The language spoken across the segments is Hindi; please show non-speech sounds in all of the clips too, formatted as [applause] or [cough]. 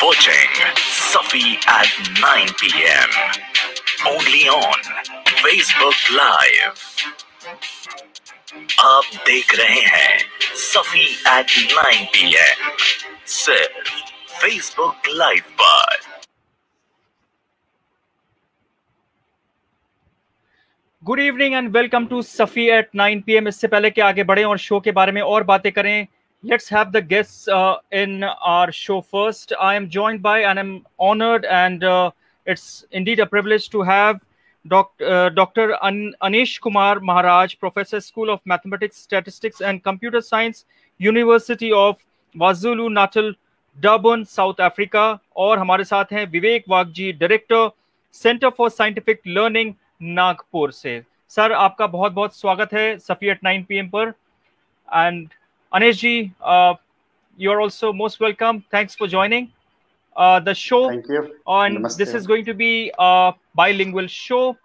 watching Safi at 9 p.m. Only on Facebook Live. आप देख रहे हैं सफी एट 9 पीएम सिर्फ़ फेसबुक लाइव पर good evening and welcome to Safi at 9 PM इससे पहले कि आगे बढ़े और शो के बारे में और बातें करें let's have the guests uh, in our show first i am joined by and i'm honored and uh, it's indeed a privilege to have doc, uh, dr An- anish kumar maharaj professor school of mathematics statistics and computer science university of wazulu natal durban south africa और हमारे साथ हैं Vivek Wagh ji director centre for scientific learning Nagpur से सर आपका बहुत बहुत स्वागत है सफी एट नाइन पी पर and Anish ji, uh, you're also most welcome. Thanks for joining uh, the show. Thank you. And Namaste. this is going to be a bilingual show.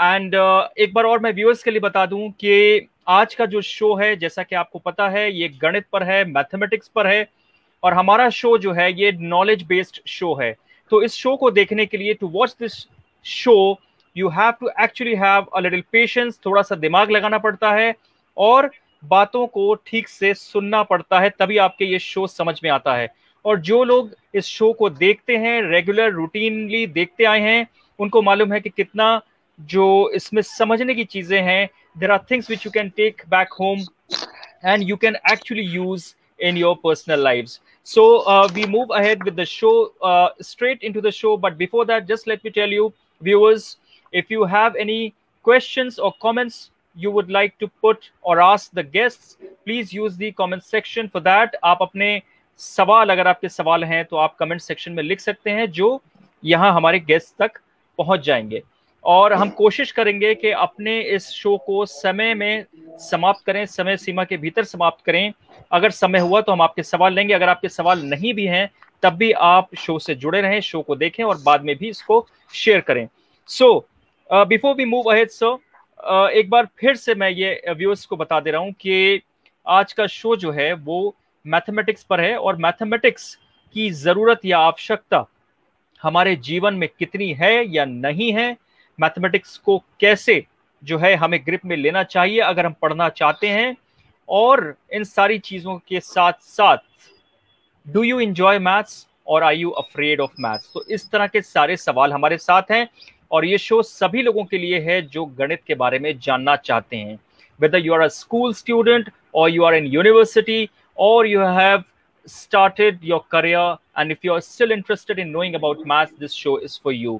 And uh, एक बार और मैं व्यूअर्स के लिए बता दूँ कि आज का जो शो है जैसा कि आपको पता है ये गणित पर है मैथमेटिक्स पर है और हमारा शो जो है ये नॉलेज बेस्ड शो है तो इस शो को देखने के लिए to watch this show you have to actually have a little patience थोड़ा सा दिमाग लगाना पड़ता है और बातों को ठीक से सुनना पड़ता है, तभी आपके ये शो समझ में आता है। और जो लोग इस शो को देखते हैं रेगुलर रूटीनली देखते आए हैं, उनको मालूम है कि कितना जो इसमें समझने की चीज़ें हैं there are things which you can take back home and you can actually use in your personal life so we move ahead with the show straight into the show but before that just let me tell you viewers if you have any question or comments you would like to put or ask the guests, please use the comment section. For that, आप अपने सवाल अगर आपके सवाल हैं तो आप कमेंट सेक्शन में लिख सकते हैं जो यहाँ हमारे गेस्ट तक पहुँच जाएँगे। और हम कोशिश करेंगे कि अपने इस शो को समय में समाप्त करें समय सीमा के भीतर समाप्त करें। अगर समय हुआ तो हम आपके सवाल लेंगे अगर आपके सवाल नहीं भी हैं तब भी आप शो से जुड़े रहें शो को देखें और बाद में भी इसको शेयर करें। So before we move ahead so एक बार फिर से मैं ये व्यूअर्स को बता दे रहा हूँ कि आज का शो जो है, वो मैथमेटिक्स पर है और मैथमेटिक्स की ज़रूरत या आवश्यकता हमारे जीवन में कितनी है या नहीं है मैथमेटिक्स को कैसे जो है हमें ग्रिप में लेना चाहिए अगर हम पढ़ना चाहते हैं। और इन सारी चीज़ों के साथ साथ do you enjoy maths or I you afraid of maths तो इस तरह के सारे सवाल हमारे साथ हैं। और ये शो सभी लोगों के लिए है जो गणित के बारे में जानना चाहते हैं। Whether you are a school student or you are in university or you have started your career and if you are still interested in knowing about maths, this show is for you.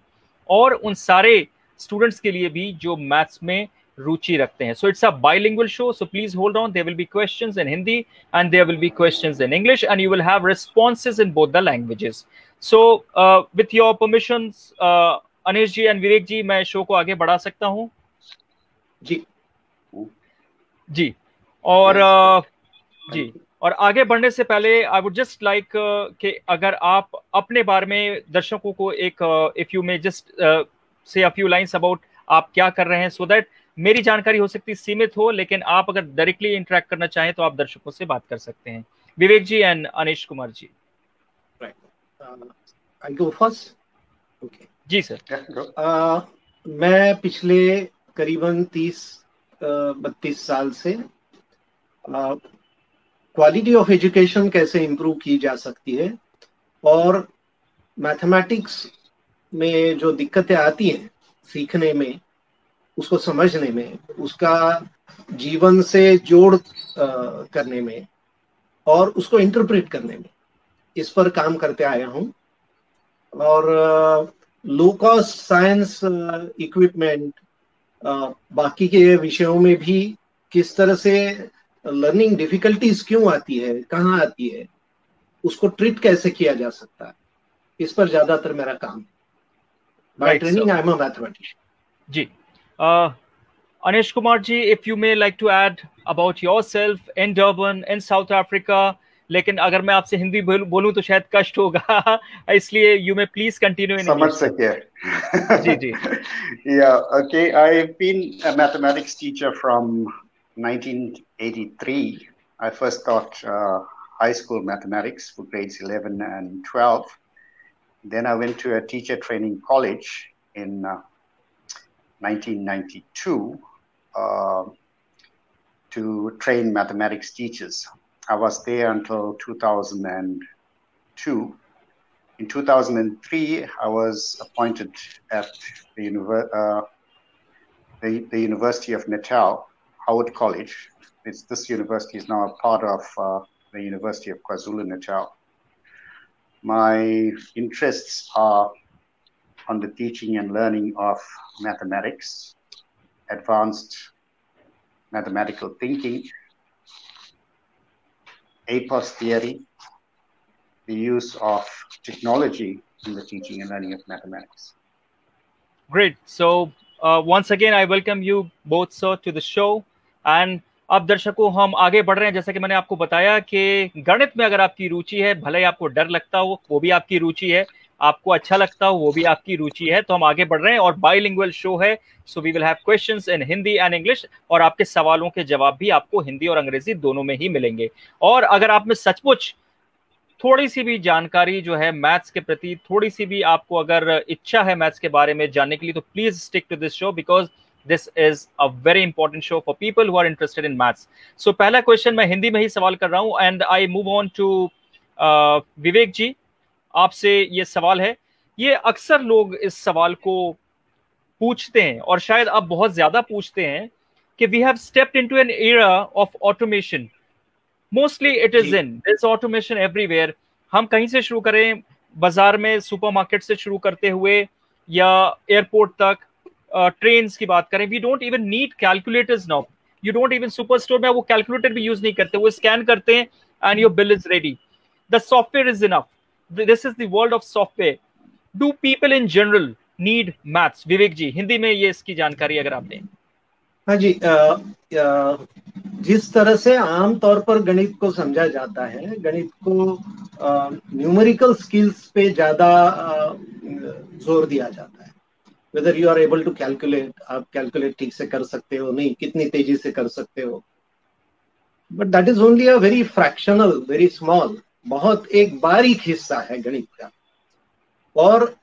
और उन सारे स्टूडेंट्स के लिए भी जो मैथ्स में रुचि रखते हैं। So it's a bilingual show so please hold on there will be questions in Hindi and there will be questions in English and you will have responses in both the languages so with your permissions Anish ji and Vivek ji मैं शो को आगे बढ़ा सकता हूँ? जी। जी। और जी। और आगे बढ़ने से पहले आई वुड जस्ट लाइक कि अगर आप अपने बारे में दर्शकों को एक if you may just say a few lines about आप क्या कर रहे हैं सो so दैट मेरी जानकारी हो सकती सीमित हो लेकिन आप अगर डायरेक्टली इंटरेक्ट करना चाहें तो आप दर्शकों से बात कर सकते हैं। Vivek ji and Anish Kumar ji. Right I go first okay ji sir. uh, मैं पिछले करीबन तीस बत्तीस साल से क्वालिटी ऑफ़ एजुकेशन कैसे इम्प्रूव की जा सकती है और मैथमेटिक्स में जो दिक्कतें आती हैं सीखने में उसको समझने में उसका जीवन से जोड़ करने में और उसको इंटरप्रेट करने में इस पर काम करते आया हूँ और लो कॉस्ट साइंस इक्विपमेंट बाकी के विषयों में भी किस तरह से लर्निंग डिफिकल्टीज क्यों आती है कहाँ आती है उसको ट्रीट कैसे किया जा सकता है? इस पर ज़्यादातर मेरा काम by training I am a mathematician ji. Anish Kumar ji if you may like to add about yourself in Durban in South Africa लेकिन अगर मैं आपसे हिंदी बोलूं तो शायद कष्ट होगा [laughs] इसलिए you may please continue in समझ सके [laughs] जी जी या okay I have been a mathematics teacher from 1983 I first taught uh, high school mathematics for grades 11 and 12 then I went to a teacher training college in uh, 1992 uh, to train mathematics teachers. I was there until 2002. In 2003, I was appointed at the, uh, the, the, University of Natal, Howard College. It's, this university is now a part of uh, the University of KwaZulu Natal. My interests are on the teaching and learning of mathematics, advanced mathematical thinking, APOS theory, the use of technology in the teaching and learning of mathematics. Great. So uh, once again, I welcome you both, sir, to the show. And अब दर्शकों हम आगे बढ़ रहे हैं जैसा कि मैंने आपको बताया कि गणित में अगर आपकी रुचि है भले ही आपको डर लगता हो वो भी आपकी रुचि है आपको अच्छा लगता हो, वो भी आपकी रुचि है तो हम आगे बढ़ रहे हैं और बाईलिंगुअल शो है so we will have questions in Hindi and English और आपके सवालों के जवाब भी आपको हिंदी और अंग्रेज़ी दोनों में ही मिलेंगे। और अगर आप में सचमुच थोड़ी सी भी जानकारी जो है मैथ्स के प्रति, थोड़ी सी भी आपको अगर इच्छा है मैथ्स के बारे में जानने के लिए तो please stick to this show because this is a very important show for people who are interested in maths so पहला क्वेश्चन मैं हिंदी में ही सवाल कर रहा हूँ and I move on to Vivek ji आपसे ये सवाल है। ये अक्सर लोग इस सवाल को पूछते हैं और शायद अब बहुत ज़्यादा पूछते हैं कि we have stepped into an era of automation mostly it is in this automation everywhere हम कहीं से शुरू करें? बाज़ार में सुपरमार्केट से शुरू करते हुए या एयरपोर्ट तक ट्रेन uh, की बात करें। We don't even need calculators now you don't even super store में वो कैलकुलेटर भी यूज़ नहीं करते। वो स्कैन करते हैं and your bill is ready the software is enough this is world of software do people in general need maths Vivek ji Hindi में ये इसकी जानकारी अगर आप दें। हाँ जी आ, आ, जिस तरह से आम तौर पर गणित को समझा जाता है गणित को न्यूमेरिकल स्किल्स पे ज़्यादा ज़ोर दिया जाता है। Whether you are able to calculate आप कैलकुलेट ठीक से कर सकते हो नहीं कितनी तेज़ी से कर सकते हो। But that is only a very fractional very small बहुत एक बारीक हिस्सा है गणित का। और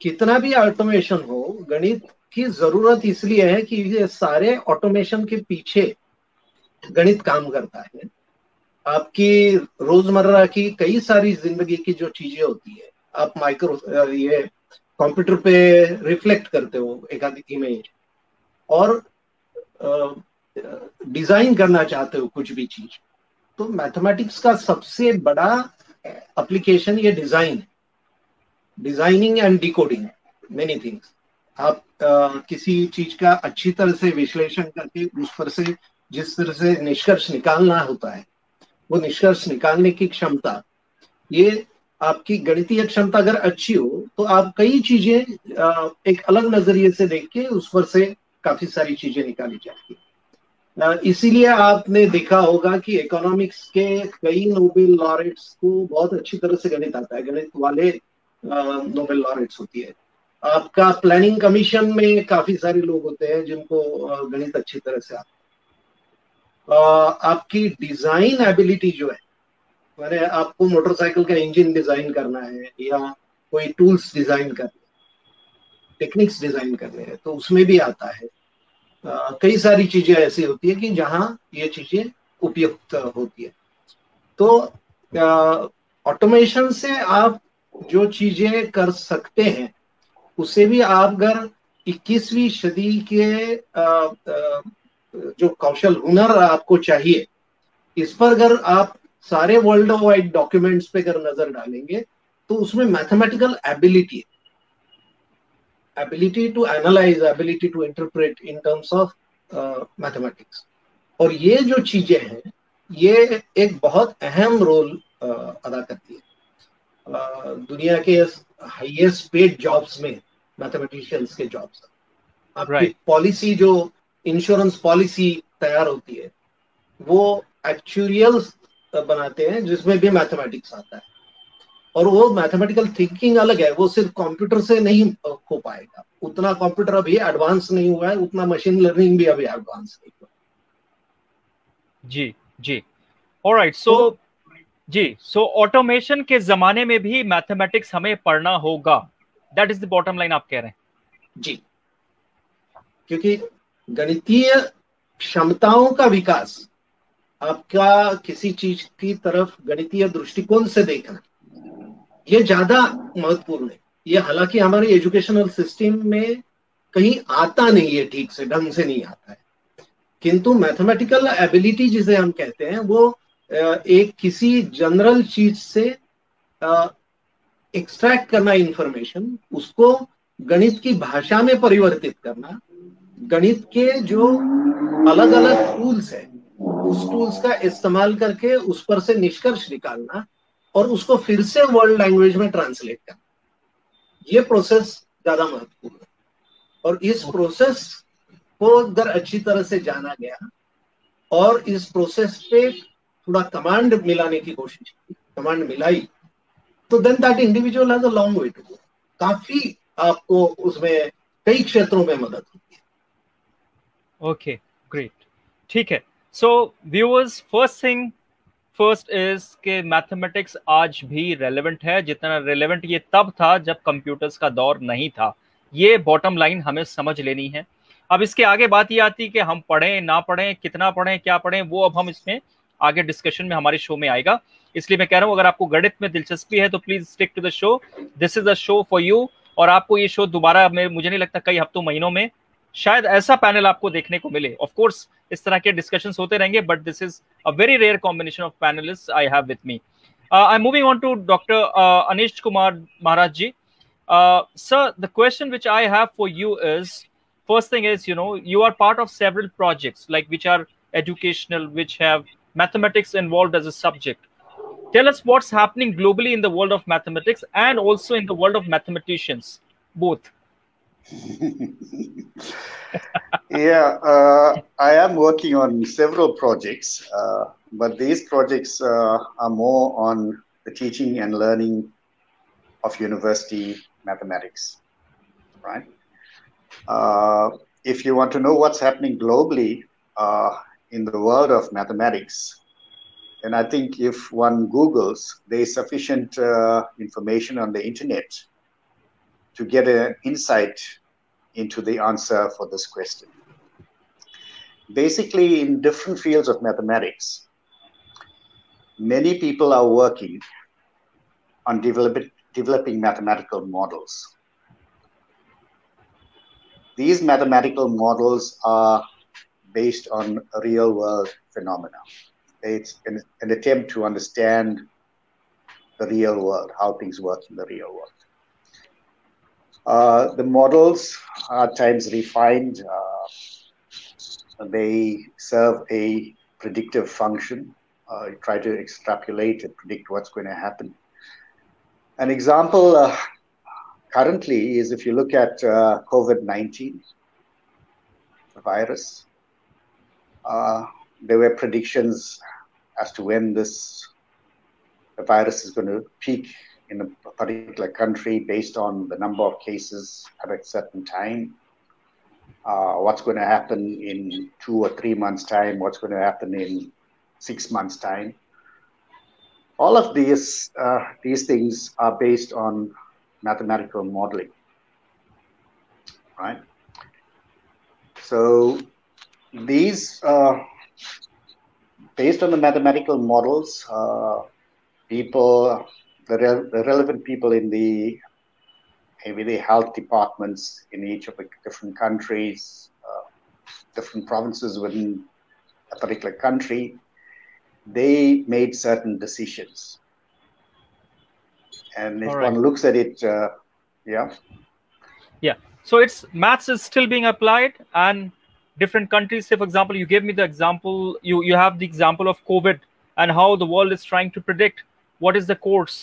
कितना भी ऑटोमेशन हो, गणित की ज़रूरत इसलिए है कि ये सारे ऑटोमेशन के पीछे गणित काम करता है। आपकी रोज़मर्रा की कई सारी ज़िंदगी की जो चीज़ें होती है, आप माइक्रो ये कंप्यूटर पे रिफ्लेक्ट करते हो एक इमेज और डिज़ाइन करना चाहते हो कुछ भी चीज़। तो मैथमेटिक्स का सबसे बड़ा एप्लीकेशन ये डिज़ाइन है। Designing and decoding many things आप आ, किसी चीज़ का अच्छी तरह से विश्लेषण करके उस पर से जिस तरह से निष्कर्ष निकालना होता है वो निष्कर्ष निकालने की क्षमता ये आपकी गणितीय क्षमता अगर अच्छी हो तो आप कई चीज़ें एक अलग नज़रिए से देख के उस पर से काफ़ी सारी चीज़ें निकाली जाती इसीलिए आपने देखा होगा कि इकोनॉमिक्स के कई नोबेल लॉरेट्स को बहुत अच्छी तरह से गणित आता है। गणित वाले नोबेल लॉरेट्स होती है। आपका प्लानिंग कमीशन में काफ़ी सारे लोग होते हैं जिनको गणित अच्छी तरह से आता आपकी डिज़ाइन एबिलिटी जो है मैंने आपको मोटरसाइकिल का इंजन डिज़ाइन करना है या कोई टूल्स डिज़ाइन करने टेक्निक्स डिज़ाइन करने हैं तो उसमें भी आता है। कई सारी चीज़ें ऐसी होती है कि जहाँ ये चीज़ें उपयुक्त होती है। तो ऑटोमेशन से आप जो चीज़ें कर सकते हैं उसे भी आप अगर 21वीं सदी के आ, आ, जो कौशल हुनर आपको चाहिए इस पर अगर आप सारे वर्ल्ड वाइड डॉक्यूमेंट्स पे अगर नज़र डालेंगे तो उसमें mathematical ability ability to analyse ability to interpret in terms of mathematics और ये जो चीज़ें हैं ये एक बहुत अहम रोल uh, अदा करती है। Uh, दुनिया के हाईएस्ट पेड जॉब्स में मैथमेटिशियंस के जॉब्स आपकी पॉलिसी right. जो इंश्योरेंस पॉलिसी तैयार होती है वो एक्चुरियल बनाते हैं जिसमें भी मैथमेटिक्स आता है। और वो मैथमेटिकल थिंकिंग अलग है वो सिर्फ़ कंप्यूटर से नहीं हो पाएगा। उतना कंप्यूटर अभी एडवांस नहीं हुआ है उतना मशीन लर्निंग भी अभी एडवांस नहीं हुआ जी जी। ऑलराइट सो जी सो so ऑटोमेशन के जमाने में भी मैथमेटिक्स हमें पढ़ना होगा। That is the bottom line आप कह रहे हैं। जी। क्योंकि गणितीय क्षमताओं का विकास आपका किसी चीज़ की तरफ़ गणितीय दृष्टिकोण से देखना ये ज़्यादा महत्वपूर्ण है। ये हालाँकि हमारे एजुकेशनल सिस्टम में कहीं आता नहीं है ठीक से, ढंग से नहीं आता है। किंतु मैथमेटिकल एबिलिटी जिसे हम कहते हैं, वो एक किसी जनरल चीज़ से एक्सट्रैक्ट करना इंफॉर्मेशन उसको गणित की भाषा में परिवर्तित करना, गणित के जो अलग अलग टूल्स है, उस टूल्स का इस्तेमाल करके उस पर से निष्कर्ष निकालना और उसको फिर से वर्ल्ड लैंग्वेज में ट्रांसलेट करना। ये प्रोसेस ज़्यादा महत्वपूर्ण है। और इस प्रोसेस को अगर अच्छी तरह से जाना गया और इस प्रोसेस पे थोड़ा कमांड मिलाने की कोशिश की कमांड मिलाई तो then that individual has a long way to go काफ़ी आपको उसमें कई क्षेत्रों में मदद होती है। ओके ग्रेट ठीक है। So viewers first thing first is के मैथमेटिक्स आज भी रेलेवेंट है, जितना रेलेवेंट ये तब था जब कंप्यूटर्स का दौर नहीं था। ये बॉटम लाइन हमें समझ लेनी है। अब इसके आगे बात ये आती कि हम पढ़ें, ना पढ़ें, कितना पढ़ें, क्या पढ़ें, वो अब हम इसमें आगे डिस्कशन में हमारे शो में आएगा। इसलिए मैं कह रहा हूँ, अगर आपको गणित में दिलचस्पी है तो please stick to the show this is a show for you और आपको ये शो दोबारा मुझे नहीं लगता कई हफ्तों, महीनों में शायद ऐसा पैनल आपको देखने को मिले ऑफ कोर्स इस तरह के डिस्कशंस होते रहेंगे but this is a very rare combination of panelist I have with me I am moving on to doctor Anish Kumar Maharaj ji sir the question which I have for you is first thing is you know you are part of several projects like which are educational which have mathematics involved as a subject tell us what's happening globally in the world of mathematics and also in the world of mathematicians both [laughs] yeah uh, i am working on several projects uh, but these projects uh, are more on the teaching and learning of university mathematics right? Uh, if you want to know what's happening globally uh, in the world of mathematics, and I think if one Googles, there is sufficient uh, information on the internet to get an insight into the answer for this question. Basically, in different fields of mathematics, many people are working on develop, developing mathematical models these mathematical models are based on real world phenomena. It's an, an, attempt to understand the real world, how things work in the real world. Uh, the models are at times refined. Uh, they serve a predictive function. Uh, you try to extrapolate and predict what's going to happen. An example uh, currently is if you look at uh, COVID 19, the virus, there were predictions as to when this virus is going to peak in a particular country based on the number of cases at a certain time. Uh, what's going to happen in two or three months' time? What's going to happen in six months' time? All of these uh, these things are based on mathematical modeling, right? So these, uh, based on the mathematical models, uh, people, the, re- the, relevant people in the maybe the health departments in each of the different countries, uh, different provinces within a particular country, they made certain decisions. And if right. one looks at it uh, yeah. Yeah. So it's maths is still being applied and different countries say for example you gave me the example you you have the example of covid and how the world is trying to predict what is the course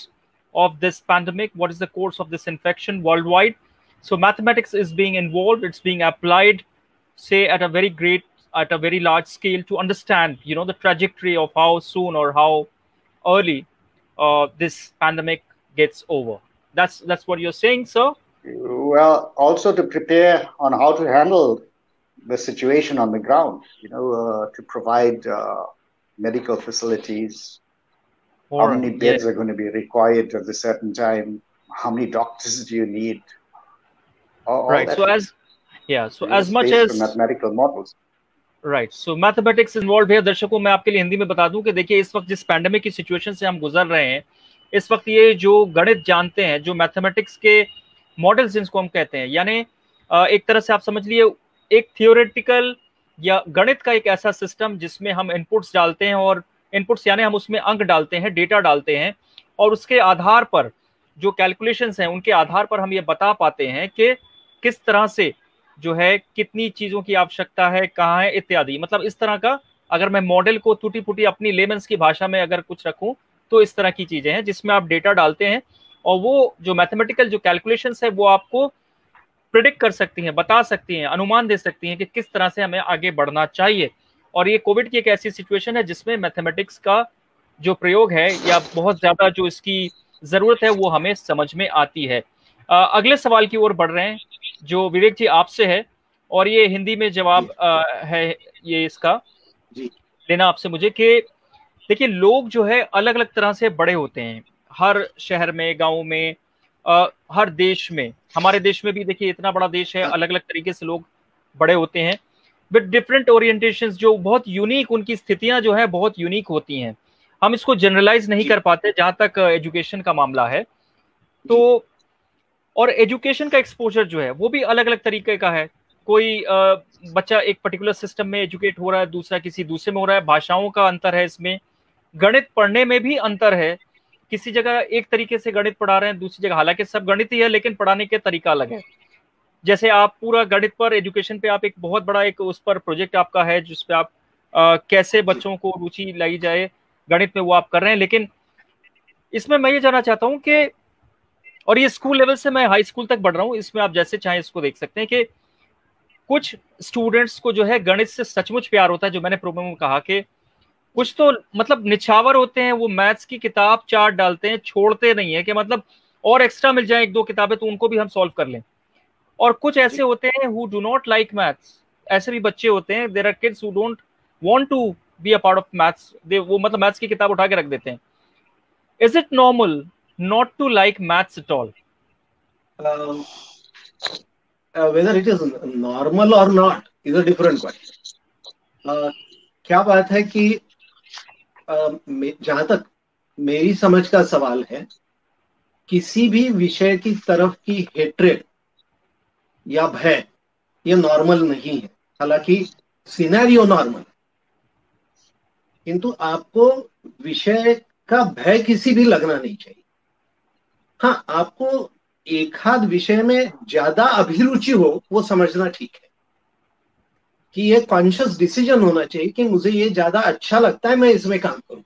of this pandemic what is the course of this infection worldwide so mathematics is being involved it's being applied say at a very great at a very large scale to understand you know the trajectory of how soon or how early uh, this pandemic gets over. That's that's what you're saying, sir. Well, also to prepare on how to handle the situation on the ground. You know, uh, to provide uh, medical facilities, how many beds yeah. are going to be required at a certain time? How many doctors do you need? All, all right so as yeah so as much as mathematical models. Right so mathematics involve है दर्शकों मैं आपके लिए हिंदी में बता दूँ कि देखिए इस वक्त जिस पैंडेमिक की सिचुएशन से हम गुजर रहे हैं इस वक्त ये जो गणित जानते हैं जो मैथमेटिक्स के मॉडल्स जिनको हम कहते हैं यानी एक तरह से आप समझ लिए एक थियोरेटिकल या गणित का एक ऐसा सिस्टम जिसमें हम इनपुट्स डालते हैं और इनपुट्स यानी हम उसमें अंक डालते हैं डेटा डालते हैं, और उसके आधार पर जो कैलकुलेशंस हैं, उनके आधार पर हम ये बता पाते हैं कि किस तरह से जो है, कितनी चीज़ों की आवश्यकता है, कहाँ है, इत्यादि। मतलब इस तरह का अगर मैं मॉडल को टूटी फूटी अपनी लेमेंस की भाषा में अगर कुछ रखूँ तो इस तरह की चीज़ें हैं, जिसमें आप डेटा डालते हैं, और वो जो मैथमेटिकल जो कैलकुलेशन है, वो आपको प्रिडिक्ट कर सकती हैं, बता सकती हैं, अनुमान दे सकती हैं कि किस तरह से हमें आगे बढ़ना चाहिए। और ये कोविड की एक ऐसी सिचुएशन है जिसमें मैथमेटिक्स का जो प्रयोग है या बहुत ज़्यादा जो इसकी ज़रूरत है वो हमें समझ में आती है। अगले सवाल की ओर बढ़ रहे हैं जो विवेक जी आपसे है और ये हिंदी में जवाब है ये इसका। लेना आपसे मुझे कि देखिए लोग जो है अलग अलग तरह से बड़े होते हैं। हर शहर में गाँव में आ, हर देश में। हमारे देश में भी देखिए इतना बड़ा देश है अलग अलग तरीके से लोग बड़े होते हैं। विद डिफरेंट ओरिएंटेशन जो बहुत यूनिक उनकी स्थितियाँ जो है बहुत यूनिक होती हैं। हम इसको जनरलाइज नहीं कर पाते जहाँ तक एजुकेशन का मामला है। तो और एजुकेशन का एक्सपोजर जो है वो भी अलग अलग तरीके का है। कोई बच्चा एक पर्टिकुलर सिस्टम में एजुकेट हो रहा है दूसरा किसी दूसरे में हो रहा है भाषाओं का अंतर है इसमें। गणित पढ़ने में भी अंतर है। किसी जगह एक तरीके से गणित पढ़ा रहे हैं दूसरी जगह हालाँकि सब गणित ही है लेकिन पढ़ाने के तरीका अलग है। जैसे आप पूरा गणित पर एजुकेशन पे आप एक बहुत बड़ा एक उस पर प्रोजेक्ट आपका है जिसपे आप आ, कैसे बच्चों को रुचि लाई जाए गणित में वो आप कर रहे हैं। लेकिन इसमें मैं ये जानना चाहता हूँ कि और ये स्कूल लेवल से मैं हाई स्कूल तक बढ़ रहा हूँ इसमें आप जैसे चाहे इसको देख सकते हैं कि कुछ स्टूडेंट्स को जो है गणित से सचमुच प्यार होता है जो मैंने प्रोग्राम में कहा कि कुछ तो मतलब निछावर होते हैं वो मैथ्स की किताब चार्ट डालते हैं छोड़ते नहीं है कि मतलब और एक्स्ट्रा मिल जाए एक दो किताबें तो उनको भी हम सॉल्व कर लें। और कुछ ऐसे होते हैं who do not like maths ऐसे भी बच्चे होते हैं there are kids who don't want to be a part of maths दे वो मतलब मैथ्स की किताब उठा के रख देते हैं. Is it normal not to like maths at all it is normal or not is a different question. Uh, क्या बात है कि जहाँ तक मेरी समझ का सवाल है किसी भी विषय की तरफ़ की हेट्रेड या भय, ये नॉर्मल नहीं है। हालाँकि सिनेरियो नॉर्मल किंतु आपको विषय का भय किसी भी लगना नहीं चाहिए। हाँ आपको एक हाथ विषय में ज़्यादा अभिरुचि हो, वो समझना ठीक है। कि ये कॉन्शियस डिसीज़न होना चाहिए कि मुझे ये ज़्यादा अच्छा लगता है, मैं इसमें काम करूँ।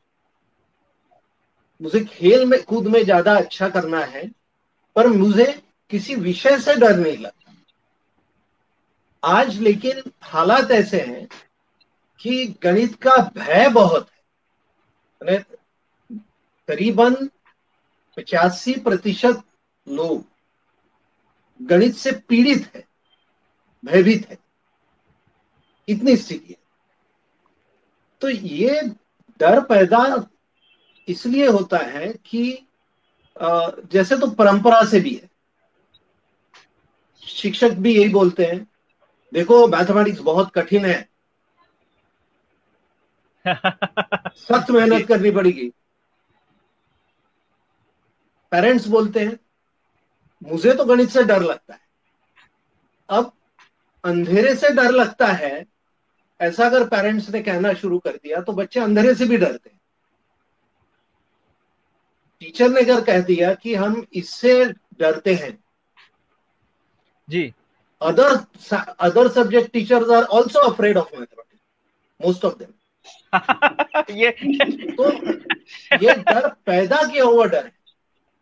मुझे खेल में, कूद में ज़्यादा अच्छा करना है, पर मुझे किसी विषय से डर नहीं लगता। आज लेकिन हालात ऐसे हैं कि गणित का भय बहुत है। करीबन पचासी प्रतिशत लोग गणित से पीड़ित है, भयभीत है। इतनी स्थिति है। तो ये डर पैदा इसलिए होता है कि जैसे तो परंपरा से भी है। शिक्षक भी यही बोलते हैं देखो मैथमेटिक्स बहुत कठिन है। [laughs] सख्त मेहनत करनी पड़ेगी। पेरेंट्स बोलते हैं मुझे तो गणित से डर लगता है। अब अंधेरे से डर लगता है ऐसा अगर पेरेंट्स ने कहना शुरू कर दिया तो बच्चे अंधेरे से भी डरते हैं। टीचर ने अगर कह दिया कि हम इससे डरते हैं जी। Other other subject teachers are also afraid of mathematics most of them ये तो ये डर पैदा किया हुआ डर है।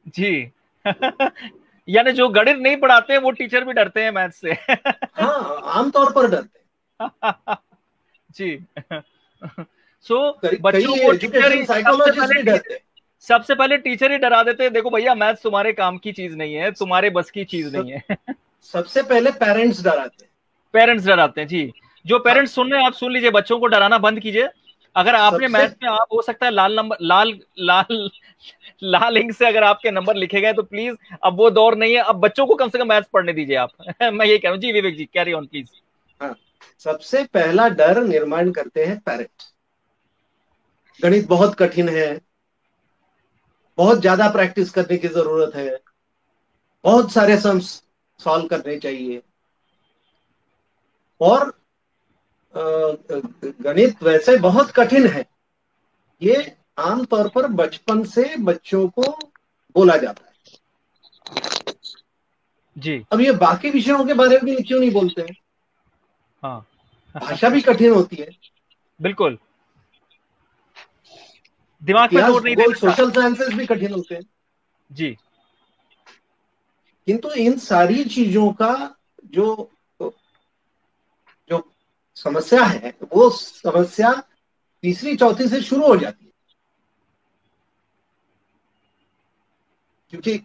जी। [laughs] यानी जो गणित नहीं पढ़ाते वो टीचर भी डरते हैं मैथ से। हाँ आमतौर पर डरते हैं। [laughs] जी। सो so, बच्चों को टीचर ही सबसे पहले सबसे पहले टीचर ही डरा देते हैं देखो भैया मैथ्स तुम्हारे काम की चीज़ नहीं है तुम्हारे बस की चीज़ नहीं है। [laughs] सबसे पहले पेरेंट्स डराते हैं। पेरेंट्स डराते हैं जी। जो पेरेंट्स सुन रहे हैं आप सुन लीजिए बच्चों को डराना बंद कीजिए। अगर आपने मैथ में आप हो सकता है लाल नंबर लाल लाल लाल इंक से अगर आपके नंबर लिखे गए तो प्लीज़ अब वो दौर नहीं है। अब बच्चों को कम से कम मैथ्स पढ़ने दीजिए आप। [laughs] मैं ये कह रहा हूँ जी Vivek ji carry on please हाँ। सबसे पहला डर निर्माण करते हैं पेरेंट्स गणित बहुत कठिन है। बहुत ज़्यादा प्रैक्टिस करने की ज़रूरत है। बहुत सारे सम्स सॉल्व करने चाहिए। और गणित वैसे बहुत कठिन है। ये आमतौर पर बचपन से बच्चों को बोला जाता है। जी। अब ये बाकी विषयों के बारे में क्यों नहीं बोलते हैं? हाँ। भाषा भी कठिन होती है। बिल्कुल। दिमाग में नहीं सोशल साइंसेस भी कठिन होते हैं। जी। किंतु इन सारी चीज़ों का जो जो समस्या है, वो समस्या तीसरी, चौथी से शुरू हो जाती है। क्योंकि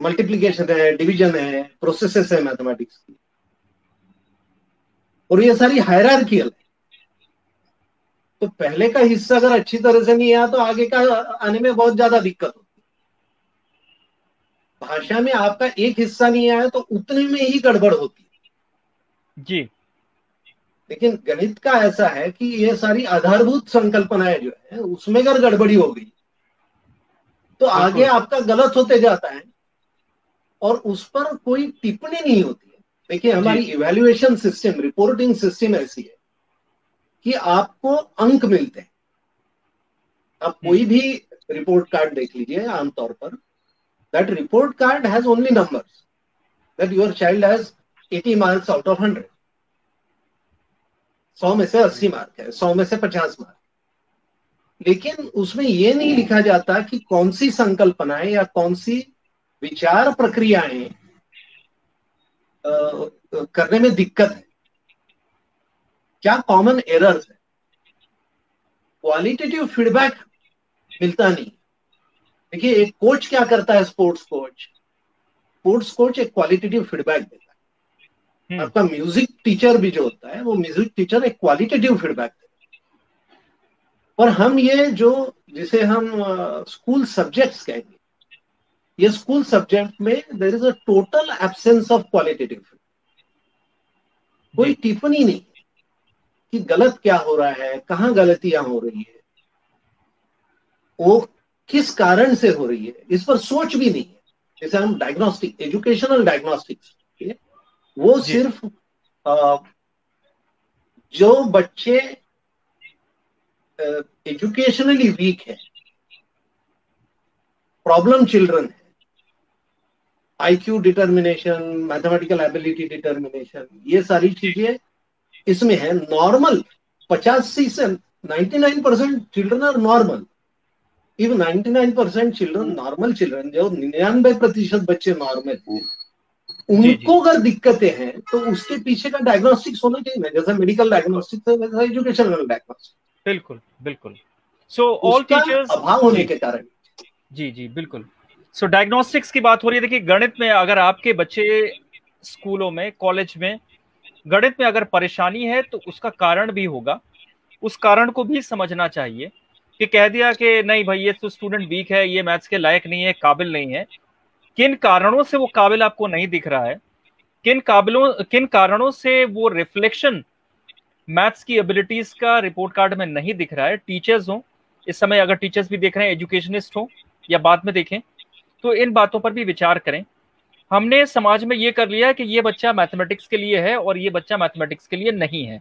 मल्टीप्लीकेशन है डिवीज़न है प्रोसेसेस है मैथमेटिक्स की। और ये सारी हायरार्कियल है। तो पहले का हिस्सा अगर अच्छी तरह से नहीं आया तो आगे का आने में बहुत ज़्यादा दिक्कत भाषा में आपका एक हिस्सा नहीं आया तो उतने में ही गड़बड़ होती। है जी। लेकिन गणित का ऐसा है कि ये सारी आधारभूत संकल्पनाएँ जो है उसमें अगर गड़बड़ी हो गई तो आगे आपका गलत होते जाता है और उस पर कोई टिप्पणी नहीं होती है। देखिए हमारी इवेल्युएशन सिस्टम रिपोर्टिंग सिस्टम ऐसी है कि आपको अंक मिलते हैं। आप कोई भी रिपोर्ट कार्ड देख लीजिए आमतौर पर। That report card has only numbers that your child has 80 marks out of 100 सौ में से 80 मार्क है, सौ में से 50 मार्क लेकिन उसमें यह नहीं लिखा जाता कि कौन सी संकल्पनाएँ या कौन सी विचार प्रक्रियाएँ करने में दिक्कत है। क्या कॉमन एरर्स है? क्वालिटेटिव फीडबैक मिलता नहीं। देखिए एक कोच क्या करता है स्पोर्ट्स कोच स्पोर्ट्स कोच एक क्वालिटेटिव फीडबैक देता है। हम्म। आपका म्यूज़िक टीचर भी जो होता है वो म्यूज़िक टीचर एक क्वालिटेटिव फीडबैक देता है। और हम ये जो जिसे हम स्कूल सब्जेक्ट्स कहेंगे ये स्कूल सब्जेक्ट में there is a total absence of qualitative कोई टिप्पणी नहीं कि गलत क्या हो रहा है कहाँ गलतियाँ हो रही है। वो किस कारण से हो रही है इस पर सोच भी नहीं है। जैसे हम डायग्नोस्टिक एजुकेशनल डायग्नोस्टिक्स वो सिर्फ़ आ, जो बच्चे एजुकेशनली वीक है प्रॉब्लम चिल्ड्रन है IQ determination mathematical ability determination ये सारी चीज़ें इसमें है। नॉर्मल पचासी से 99 percent children are normal even 99 percent children normal children जो निन्यानवे प्रतिशत बच्चे नॉर्मल हैं उनको अगर दिक्कतें हैं तो उसके पीछे का डायग्नोस्टिक्स होना चाहिए। जैसा मेडिकल डायग्नोस्टिक्स है वैसा एजुकेशनल डायग्नोस्टिक्स बिल्कुल बिल्कुल। सो ऑल टीचर्स अभाव होने के कारण। जी जी बिल्कुल। सो so, डायग्नोस्टिक्स की बात हो रही है। देखिए गणित में अगर आपके बच्चे स्कूलों में कॉलेज में गणित में अगर परेशानी है तो उसका कारण भी होगा। उस कारण को भी समझना चाहिए। कि कह दिया कि नहीं भाई ये तो स्टूडेंट वीक है ये मैथ्स के लायक नहीं है काबिल नहीं है। किन कारणों से वो काबिल आपको नहीं दिख रहा है? किन काबिलों किन कारणों से वो रिफ्लेक्शन मैथ्स की एबिलिटीज का रिपोर्ट कार्ड में नहीं दिख रहा है? टीचर्स हो इस समय अगर टीचर्स भी देख रहे हैं एजुकेशनिस्ट हो या बाद में देखें तो इन बातों पर भी विचार करें। हमने समाज में ये कर लिया कि ये बच्चा मैथमेटिक्स के लिए है और ये बच्चा मैथमेटिक्स के लिए नहीं है।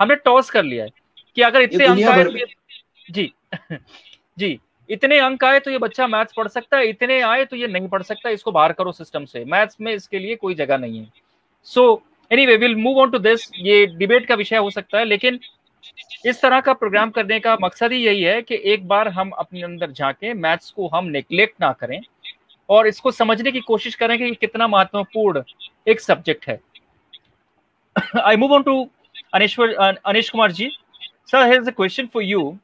हमने टॉस कर लिया है कि अगर इतने अंक आए जी। [laughs] जी, इतने अंक आए तो ये बच्चा मैथ्स पढ़ सकता है, इतने आए तो ये नहीं पढ़ सकता, इसको बाहर करो सिस्टम से, मैथ्स में इसके लिए कोई जगह नहीं है। So anyway will move on to this ये डिबेट का विषय हो सकता है, लेकिन इस तरह का प्रोग्राम करने का मकसद ही यही है कि एक बार हम अपने अंदर झांके, मैथ्स को हम नेग्लेक्ट ना करें, और इसको समझने की कोशिश करें कि कितना महत्वपूर्ण एक सब्जेक्ट है। I move on to अनिश्वर Anish Kumar ji. Sir has a question for you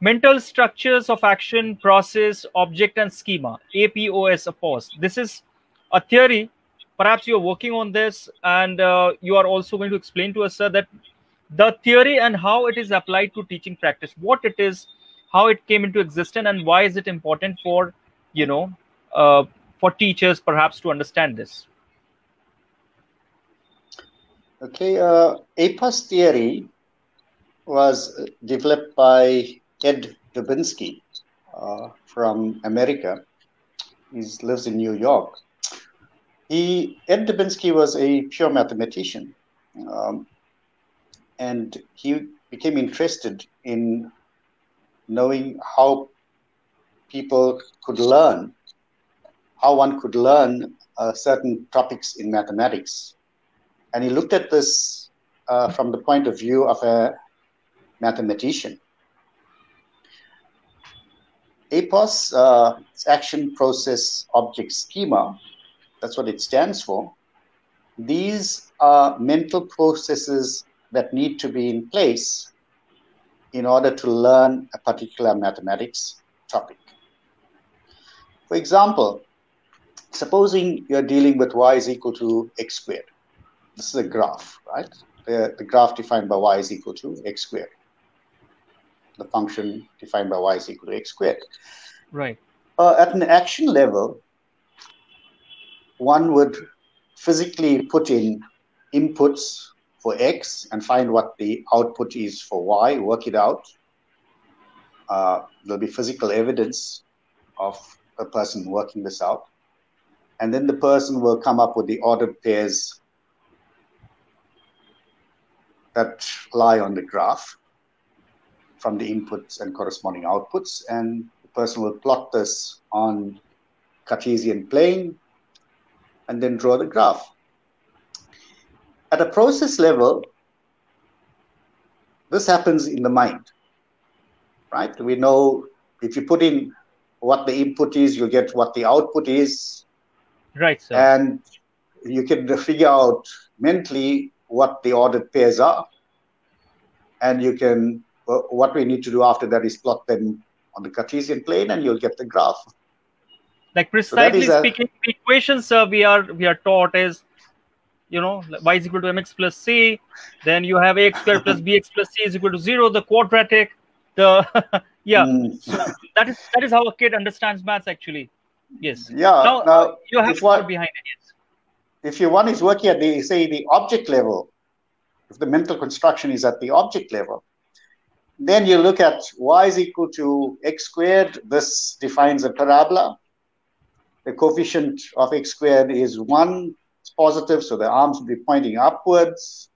mental structures of action process object and schema. Apos apos this is a theory. Perhaps you're working on this and uh, you are also going to explain to us sir that the theory and how it is applied to teaching practice what it is how it came into existence and why is it important for you know uh, for teachers perhaps to understand this. Okay uh, apos theory was developed by ed dubinsky uh, from america he lives in new york he ed dubinsky was a pure mathematician um, and he became interested in knowing how people could learn, how one could learn uh, certain topics in mathematics. And he looked at this uh, from the point of view of a mathematician. APOS, uh, Action Process Object Schema, that's what it stands for. These are mental processes that need to be in place in order to learn a particular mathematics topic. For example, supposing you're dealing with y is equal to x squared. This is a graph, right? The, the graph defined by y is equal to x squared. The function defined by y is equal to x squared. Right. Uh, at an action level, one would physically put in inputs for X and find what the output is for Y, work it out. Uh, there'll be physical evidence of a person working this out. And then the person will come up with the ordered pairs that lie on the graph from the inputs and corresponding outputs. And the person will plot this on Cartesian plane and then draw the graph at a process level, this happens in the mind, right? We know if you put in what the input is, you get what the output is. Right, sir. And you can figure out mentally what the ordered pairs are. And you can, what we need to do after that is plot them on the Cartesian plane and you'll get the graph. Like precisely so speaking, a, equations uh, we are we are taught is you know y is equal to mx plus c then you have ax squared plus bx plus c is equal to zero the quadratic the [laughs] yeah mm. so that is that is how a kid understands maths actually yes yeah now, now you have one behind it yes if your one is working at the say the object level if the mental construction is at the object level then you look at y is equal to x squared this defines a parabola the coefficient of x squared is 1 It's positive, so the arms will be pointing upwards.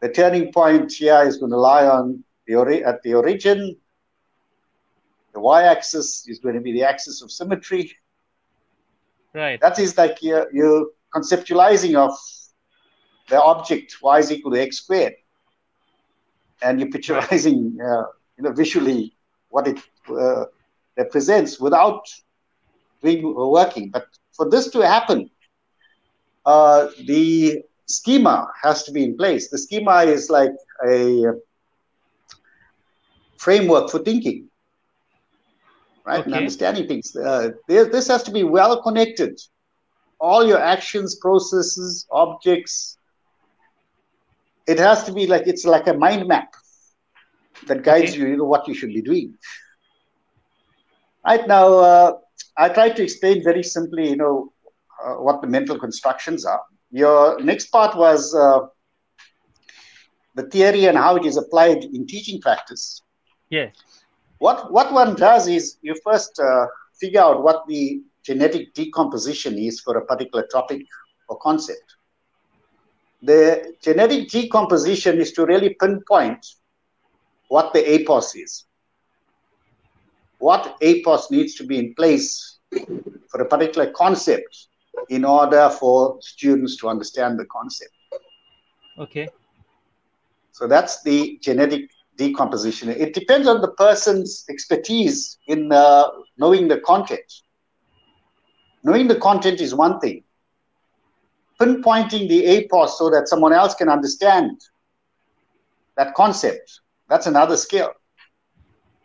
The turning point here is going to lie on the at the origin. The y-axis is going to be the axis of symmetry. Right. That is like you're, you're conceptualizing of the object y is equal to x squared, and you're picturizing, [laughs] uh, you know, visually what it uh, represents without doing working. But for this to happen, uh, the schema has to be in place. The schema is like a framework for thinking, right? Okay. And understanding things. Uh, this has to be well connected. All your actions, processes, objects. It has to be like it's like a mind map that guides okay. you, you know, what you should be doing. Right now, uh, I tried to explain very simply, you know, uh, what the mental constructions are. Your next part was uh, the theory and how it is applied in teaching practice. Yes. What what one does is you first uh, figure out what the genetic decomposition is for a particular topic or concept. The genetic decomposition is to really pinpoint what the APOS is. What APOS needs to be in place for a particular concept in order for students to understand the concept. Okay. So that's the genetic decomposition. It depends on the person's expertise in uh, knowing the content. Knowing the content is one thing. Pinpointing the APOS so that someone else can understand that concept, that's another skill.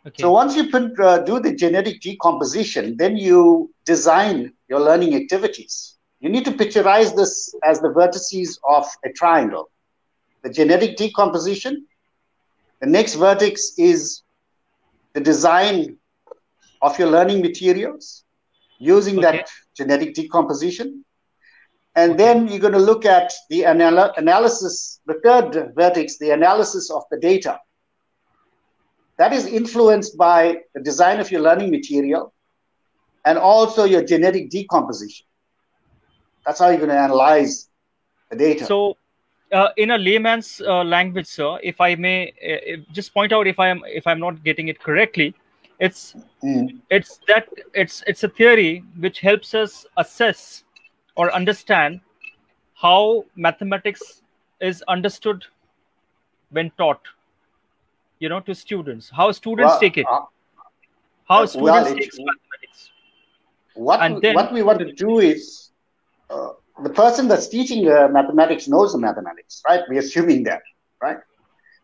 Okay. So once you put, uh, do the genetic decomposition, then you design your learning activities. You need to picturize this as the vertices of a triangle. The genetic decomposition The next vertex is the design of your learning materials using Okay. that genetic decomposition. And then you're going to look at the anal- analysis, the third vertex, the analysis of the data. That is influenced by the design of your learning material and also your genetic decomposition. That's how you're going to analyze the data. So, uh, in a layman's uh, language, sir, if I may uh, just point out if I am if I'm not getting it correctly, it's Mm. it's that it's it's a theory which helps us assess or understand how mathematics is understood when taught. You know, to students, how students Well, take it, uh, how well, students it- take mathematics. what And we, then- what we want to do is uh, the person that's teaching uh, mathematics knows the mathematics, right? We're assuming that, right?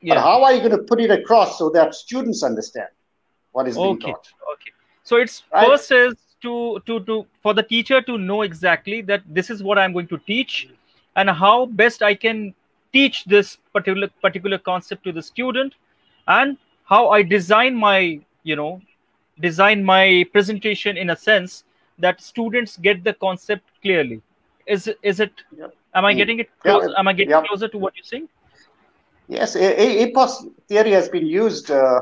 But how are you going to put it across so that students understand what is being Okay. taught? okay so it's Right. first is to to to for the teacher to know exactly that this is what i'm going to teach and how best i can teach this particular particular concept to the student and how i design my you know design my presentation in a sense that students get the concept clearly. Is is it am i getting it Yeah. close am i getting closer to what you're saying? Yes, A- A- APOS theory has been used uh,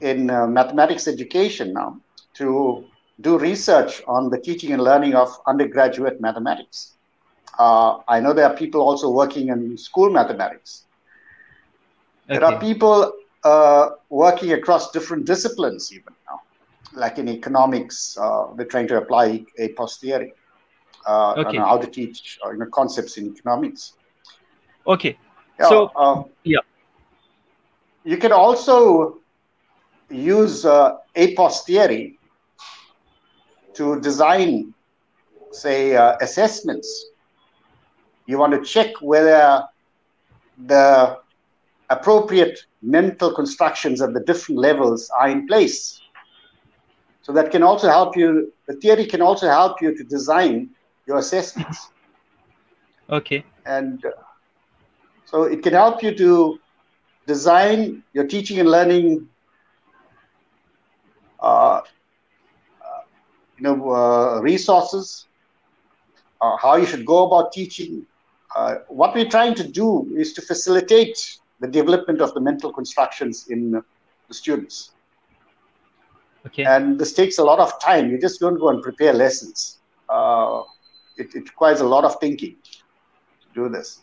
in uh, mathematics education now to do research on the teaching and learning of undergraduate mathematics. Uh, I know there are people also working in school mathematics. There are people uh, working across different disciplines even now, like in economics, uh, they're trying to apply APOS theory. Uh, Okay. on how to teach uh, you know, concepts in economics. okay Yeah, So- um, yeah. you can also use uh, APOS theory to design, say, uh, assessments. You want to check whether the appropriate mental constructions at the different levels are in place. So that can also help you, the theory can also help you to design your assessments okay and uh, so it can help you to design your teaching and learning uh, uh, you know uh, resources uh, how you should go about teaching. Uh, what we're trying to do is to facilitate the development of the mental constructions in the students. Okay. And this takes a lot of time. You just don't go and prepare lessons. Uh, it, it requires a lot of thinking to do this.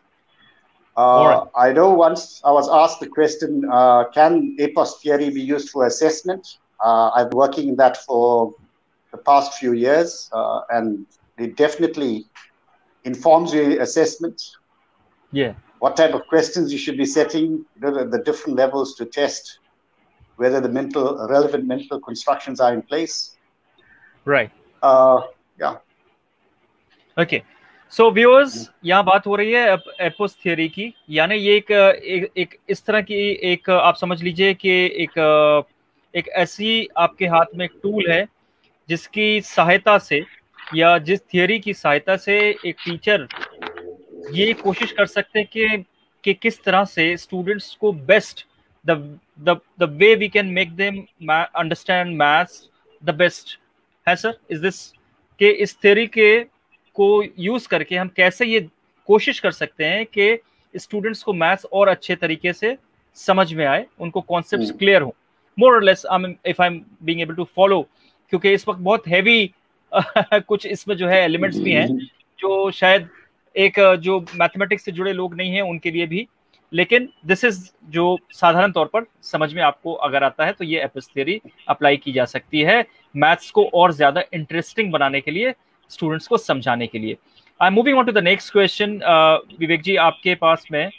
Uh, Alright. I know once I was asked the question, uh, can APOS theory be used for assessment? Uh, I've been working in that for the past few years, uh, and it definitely informs your assessment, yeah what type of questions you should be setting, you know, the, the different levels to test whether the mental relevant mental constructions are in place. right Uh, yeah. Okay so viewers यहाँ बात हो रही है एपोस थियरी की यानी ये एक, एक एक इस तरह की एक आप समझ लीजिए कि एक एक ऐसी आपके हाथ में एक टूल है जिसकी सहायता से या जिस थियोरी की सहायता से एक टीचर ये कोशिश कर सकते हैं कि कि किस तरह से स्टूडेंट्स को best the the the way we can make them understand maths the best है सर इज़ दिस के इस थियरी के को यूज़ करके हम कैसे ये कोशिश कर सकते हैं कि स्टूडेंट्स को मैथ्स और अच्छे तरीके से समझ में आए उनको कॉन्सेप्ट्स हम्म। क्लियर हो। मोर और less I if I am being able to follow क्योंकि इस वक्त बहुत हैवी [laughs] कुछ इसमें जो है एलिमेंट्स भी हैं, जो शायद एक, जो मैथमेटिक्स से जुड़े लोग नहीं हैं, उनके लिए भी। लेकिन दिस इज़ जो साधारण तौर पर समझ में आपको अगर आता है तो ये एपिस थियरी अप्लाई की जा सकती है मैथ्स को और ज़्यादा इंटरेस्टिंग बनाने के लिए स्टूडेंट्स को समझाने के लिए। I am moving on to the next question Vivek ji, आपके पास में।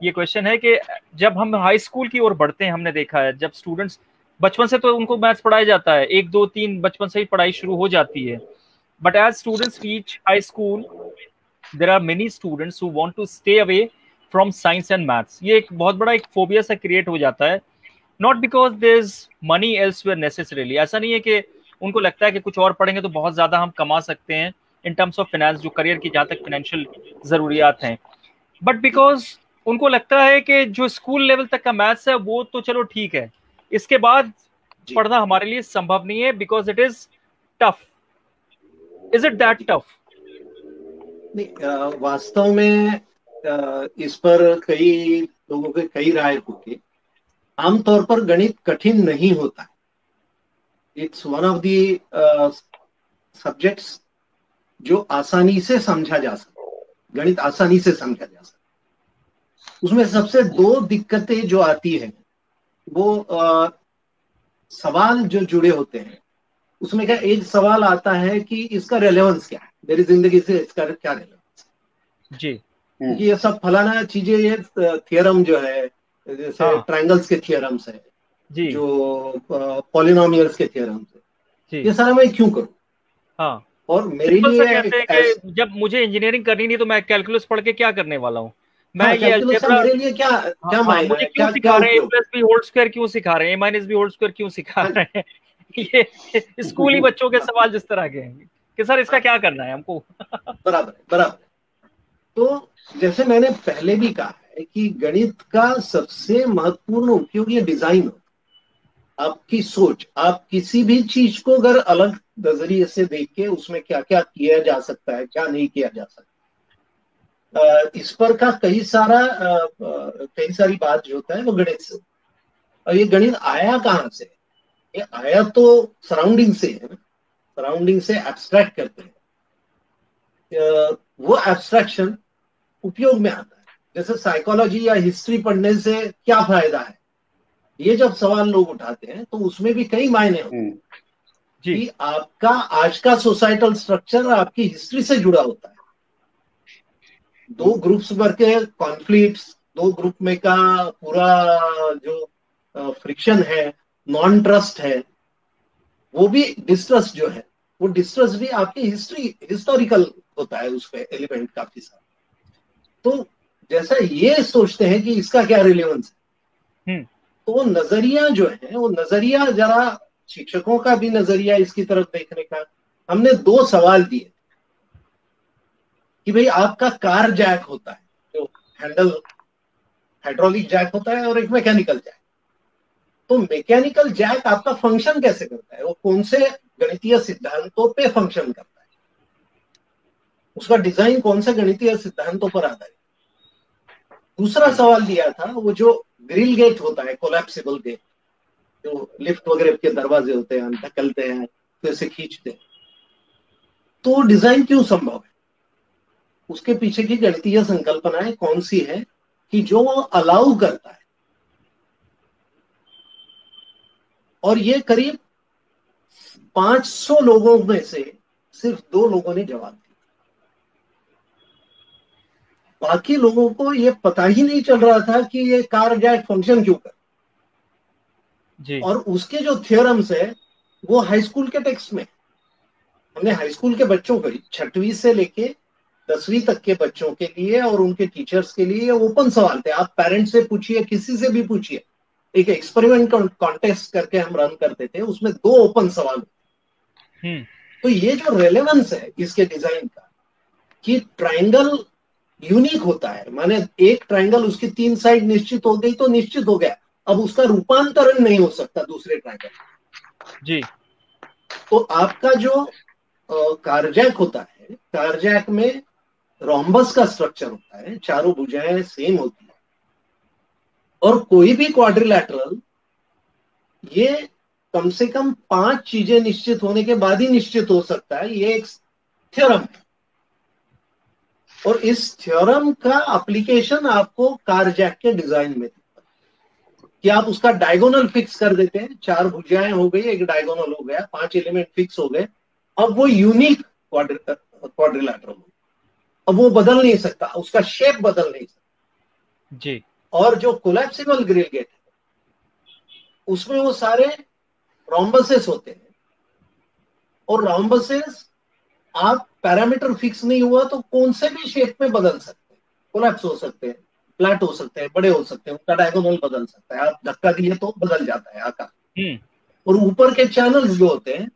ये क्वेश्चन है कि जब हम हाई स्कूल की ओर बढ़ते हैं, हमने देखा है, जब स्टूडेंट्स बचपन से तो उनको मैथ्स पढ़ाया जाता है। एक, दो, तीन बचपन से ही पढ़ाई शुरू हो जाती है। But as students reach high school there are many students who want to stay away from science and maths ये एक बहुत बड़ा एक फोबिया सा क्रिएट हो जाता है। Not because there is money elsewhere necessarily ऐसा नहीं है कि उनको लगता है कि कुछ और पढ़ेंगे तो बहुत ज़्यादा हम कमा सकते हैं इन टर्म्स ऑफ़ फाइनेंस जो करियर की जहाँ तक फाइनेंशियल जरूरियात हैं। बट बिकॉज़ उनको लगता है कि जो स्कूल लेवल तक का मैथ्स है, वो तो चलो ठीक है। इसके बाद पढ़ना हमारे लिए संभव नहीं है because it is tough is it that tough नहीं वास्तव में इस पर कई लोगों के कई राय होंगे। आमतौर पर गणित कठिन नहीं होता it's one of the subjects जो आसानी से समझा जा सकता गणित आसानी से समझा जा सकता उसमें सबसे दो दिक्कतें जो आती है वो आ, सवाल जो जुड़े होते हैं उसमें क्या एक सवाल आता है कि इसका रेलेवेंस क्या है? मेरी ज़िंदगी से इसका क्या रेलेवेंस जी। ये सब फलाना चीज़ें ये थियरम जो है जैसे हाँ. ट्रायंगल्स के थियरम्स है जी। जो पॉलिनोमियल्स के थियरम्स है। ये सारा मैं क्यों करूँ? हाँ। और मेरे लिए ऐस... जब मुझे इंजीनियरिंग करनी नहीं तो मैं कैलकुलस पढ़ के क्या करने वाला हूँ? मैं हाँ, ये अलजेब्रा मेरे लिए क्या क्या हाँ, मुझे क्यों सिखा रहे हैं? प्लस बी होल स्क्वायर क्यों सिखा रहे हैं? माइनस बी होल स्क्वायर क्यों सिखा हाँ। रहे हैं? [laughs] ये स्कूली [laughs] बच्चों के सवाल जिस तरह के हैं। कि सर इसका क्या करना है हमको? [laughs] बराबर बराबर। तो जैसे मैंने पहले भी कहा है कि गणित का सबसे महत्वपूर्ण उपयोग ये डिज़ाइन हो। आपकी सोच आप किसी भी चीज़ को अगर अलग नज़रिए से देख के उसमें क्या क्या किया जा सकता है क्या नहीं किया जा सकता। इस पर का कई सारा कई सारी बात जो होता है वो गणित से। और ये गणित आया कहाँ से? ये आया तो सराउंडिंग से है। सराउंडिंग से एब्स्ट्रैक्ट करते हैं। वो एब्स्ट्रैक्शन उपयोग में आता है। जैसे साइकोलॉजी या हिस्ट्री पढ़ने से क्या फ़ायदा है? ये जब सवाल लोग उठाते हैं तो उसमें भी कई मायने होते हैं। हम्म। कि आपका आज का सोसाइटल स्ट्रक्चर आपकी हिस्ट्री से जुड़ा होता है। दो ग्रुप्स भर के कॉन्फ्लिक्ट दो ग्रुप में का पूरा जो फ्रिक्शन है नॉन ट्रस्ट है वो भी डिस्ट्रस्ट जो है वो डिस्ट्रस्ट भी आपकी हिस्ट्री हिस्टोरिकल होता है उस पर एलिमेंट काफ़ी सारा। तो जैसा ये सोचते हैं कि इसका क्या रिलेवेंस है हम्म। तो वो नज़रिया जो है वो नज़रिया जरा शिक्षकों का भी नज़रिया इसकी तरफ़ देखने का। हमने दो सवाल दिए। कि भाई आपका कार जैक होता है, जो हैंडल हाइड्रोलिक जैक होता है और एक मैकेनिकल जैक तो मैकेनिकल जैक आपका फ़ंक्शन कैसे करता है? वो कौन से गणितीय सिद्धांतों पे फ़ंक्शन करता है? उसका डिज़ाइन कौन से गणितीय सिद्धांतों पर आधारित दूसरा सवाल दिया था, वो जो ग्रिल गेट होता है कोलैप्सिबल गेट जो लिफ्ट वगैरह के दरवाजे होते हैं ढकलते हैं, फिर से खींचते हैं। तो डिज़ाइन क्यों संभव है? उसके पीछे की गणितीय संकल्पनाएँ कौन सी है कि जो अलाउ करता है? और ये करीब 500 लोगों में से सिर्फ़ दो लोगों ने जवाब दिया। बाकी लोगों को ये पता ही नहीं चल रहा था कि ये कार जैक फ़ंक्शन क्यों कर जी। और उसके जो थियोरम्स है वो हाई स्कूल के टेक्स्ट में। हमने हाई स्कूल के बच्चों को छठवीं से लेके दसवीं तक के बच्चों के लिए और उनके टीचर्स के लिए ओपन सवाल थे। आप पेरेंट्स से पूछिए किसी से भी पूछिए। एक एक्सपेरिमेंट कॉन्टेस्ट करके हम रन करते थे उसमें दो ओपन सवाल हम्म। तो ये जो रेलेवेंस है इसके डिज़ाइन का कि ट्राइंगल यूनिक होता है। माने एक ट्राइंगल उसकी तीन साइड निश्चित हो गई तो निश्चित हो गया। अब उसका रूपांतरण नहीं हो सकता दूसरे ट्राइंगल जी। तो आपका जो कारजैक होता है कारजैक में रोम्बस का स्ट्रक्चर होता है, चारों भुजाएँ सेम होती है। और कोई भी क्वाड्रिलैटरल ये कम से कम पाँच चीज़ें निश्चित होने के बाद ही निश्चित हो सकता है, ये एक थ्योरम है। और इस थ्योरम का एप्लीकेशन आपको कारजैक के डिज़ाइन में कि आप उसका डायगोनल फिक्स कर देते हैं, चार भुजाएँ हो गई, एक डायगोनल हो गया, पाँच एलिमेंट फिक्स हो गए, अब वो यूनिक क्वाड्रिलेटरल हो अब वो बदल नहीं सकता उसका शेप बदल नहीं सकता। जी। और जो कोलेप्सिबल ग्रिल गेट है उसमें वो सारे रोम्बसेस होते हैं। और रोम्बसेस आप पैरामीटर फिक्स नहीं हुआ तो कौन से भी शेप में बदल सकते हैं। कोलैप्स हो सकते हैं फ्लैट हो सकते हैं बड़े हो सकते हैं उनका डायगोनल बदल सकता है। आप धक्का दिए तो बदल जाता है आकार। हम्म। और ऊपर के चैनल्स जो होते हैं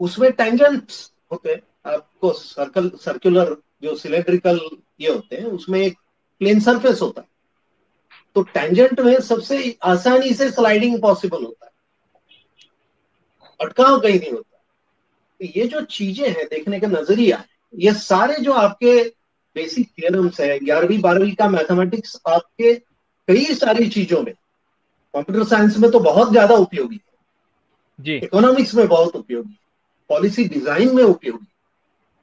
उसमें टेंजेंट्स होते हैं। आपको सर्कल सर्कुलर जो सिलेंड्रिकल ये होते हैं उसमें एक प्लेन सरफेस होता है। तो टेंजेंट में सबसे आसानी से स्लाइडिंग पॉसिबल होता है। अटकाव कहीं नहीं होता। तो ये जो चीज़ें हैं देखने का नज़रिया ये सारे जो आपके बेसिक थियरम्स है ग्यारहवीं बारहवीं का मैथमेटिक्स आपके कई सारी चीज़ों में कंप्यूटर साइंस में तो बहुत ज़्यादा उपयोगी है। जी। इकोनॉमिक्स में बहुत उपयोगी पॉलिसी डिज़ाइन में उपयोगी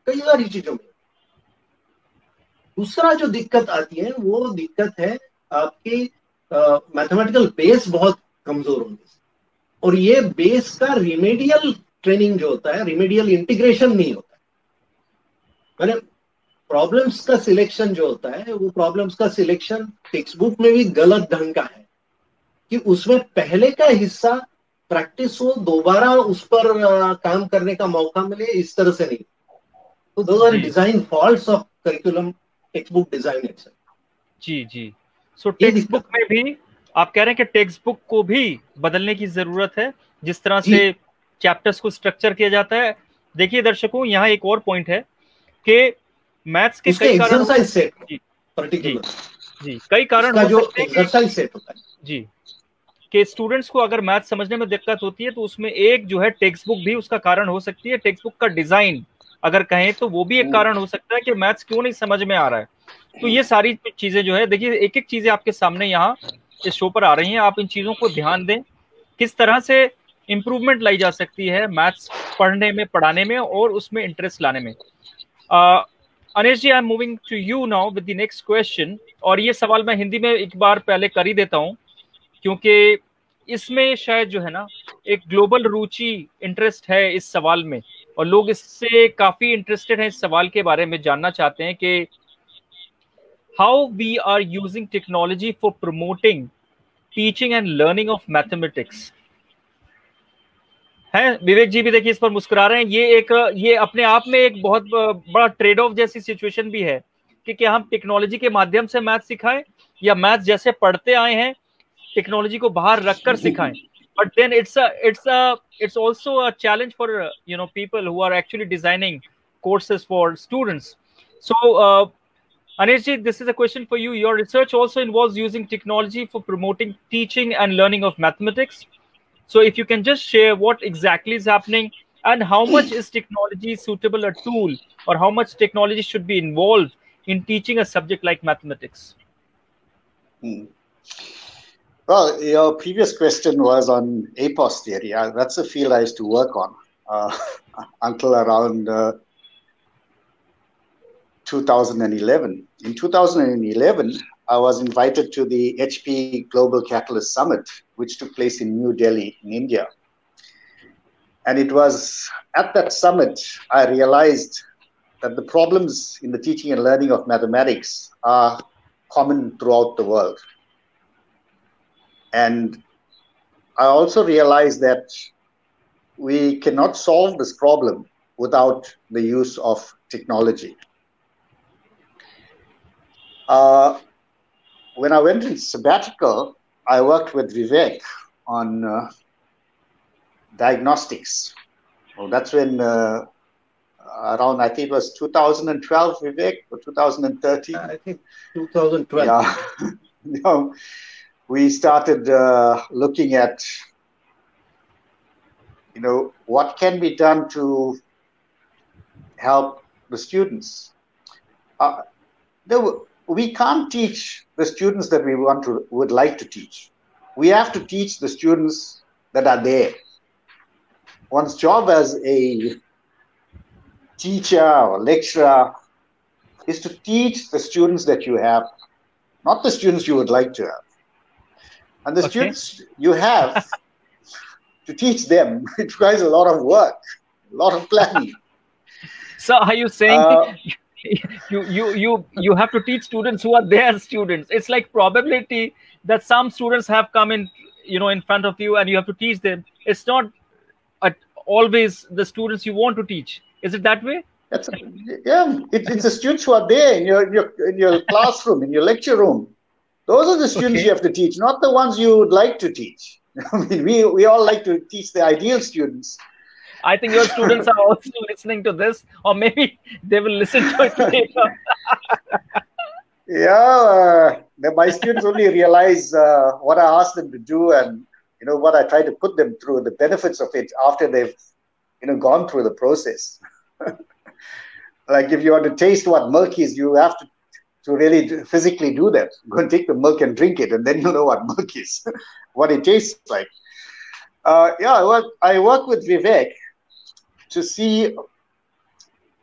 कई सारी चीज़ों में। दूसरा जो दिक्कत आती है वो दिक्कत है आपकी मैथमेटिकल बेस बहुत कमज़ोर होने से। और ये बेस का रिमेडियल ट्रेनिंग जो होता है रिमेडियल इंटीग्रेशन नहीं होता है। मैंने प्रॉब्लम्स का सिलेक्शन जो होता है वो प्रॉब्लम्स का सिलेक्शन टेक्स्ट बुक में भी गलत ढंग का है कि उसमें पहले का हिस्सा प्रैक्टिस हो दोबारा उस पर काम करने का मौका मिले इस तरह से नहीं। तो दो are design faults of curriculum textbook design जी जी। सो टेक्स्ट बुक में भी आप कह रहे हैं कि टेक्स्ट बुक को भी बदलने की ज़रूरत है जिस तरह से चैप्टर्स को स्ट्रक्चर किया जाता है। देखिए दर्शकों यहाँ एक और पॉइंट है कि मैथ्स के कई कारण सेट जी, जी कई कारण हो सकते हैं सेट होता है। जी। कि स्टूडेंट्स को अगर मैथ समझने में दिक्कत होती है तो उसमें एक जो है टेक्स्ट बुक भी उसका कारण हो सकती है। टेक्स्ट बुक का डिज़ाइन अगर कहें तो वो भी एक कारण हो सकता है कि मैथ्स क्यों नहीं समझ में आ रहा है। तो ये सारी चीज़ें जो है देखिए एक एक चीज़ें आपके सामने यहाँ इस शो पर आ रही हैं। आप इन चीज़ों को ध्यान दें। किस तरह से इम्प्रूवमेंट लाई जा सकती है मैथ्स पढ़ने में पढ़ाने में और उसमें इंटरेस्ट लाने में। Anish ji I am moving to you now with the next question और ये सवाल मैं हिंदी में एक बार पहले कर ही देता हूँ क्योंकि इसमें शायद जो है ना एक ग्लोबल रुचि इंटरेस्ट है इस सवाल में। और लोग इससे काफ़ी इंटरेस्टेड हैं इस सवाल के बारे में, जानना चाहते हैं कि how we are using technology for promoting teaching and learning of mathematics है? विवेक जी भी देखिए, इस पर मुस्कुरा रहे हैं। ये एक, ये अपने आप में एक बहुत बड़ा ट्रेड ऑफ़ जैसी सिचुएशन भी है कि क्या हम टेक्नोलॉजी के माध्यम से मैथ सिखाएँ या मैथ जैसे पढ़ते आए हैं टेक्नोलॉजी को बाहर रखकर सिखाएँ। But then it's a it's a it's also a challenge for uh, you know people who are actually designing courses for students so uh, Anishji, this is a question for you. Your research also involves using technology for promoting teaching and learning of mathematics. So, if you can just share what exactly is happening and how much is technology suitable a tool or how much technology should be involved in teaching a subject like mathematics? Hmm. Well, your previous question was on APOS theory. Uh, that's a field I used to work on uh, [laughs] until around uh, 2011. In 2011, I was invited to the HP Global Catalyst Summit, which took place in New Delhi, in India. And it was at that summit I realized that the problems in the teaching and learning of mathematics are common throughout the world. And I also realized that we cannot solve this problem without the use of technology. Uh, when I went in sabbatical, I worked with Vivek on uh, diagnostics. Well, that's when uh, around, I think it was 2012, Vivek, or 2013? I think 2012. Yeah. [laughs] you know, we started uh, looking at, you know, what can be done to help the students. Uh, we can't teach the students that we want to would like to teach. We have to teach the students that are there. One's job as a teacher or lecturer is to teach the students that you have, not the students you would like to have. And the okay. students you have [laughs] to teach them, [laughs] it requires a lot of work, a lot of planning. [laughs] So are you saying uh, you you you you have to teach students who are their students? It's like probability that some students have come in you know in front of you and you have to teach them. It's not always the students you want to teach. Is it that way? That's yeah it, it's the students who are there in your, your in your classroom in your lecture room those are the students okay. you have to teach not the ones you would like to teach [laughs] i mean we we all like to teach the ideal students I think your students are also [laughs] listening to this, or maybe they will listen to it later. [laughs] Yeah, uh, my students only realize uh, what I ask them to do and you know what I try to put them through the benefits of it after they've you know gone through the process. like if you want to taste what milk is, you have to to really physically do that. [laughs] Go and take the milk and drink it, and then [laughs] you'll know what milk is, [laughs] what it tastes like. Uh, yeah, I work, I work with Vivek to see,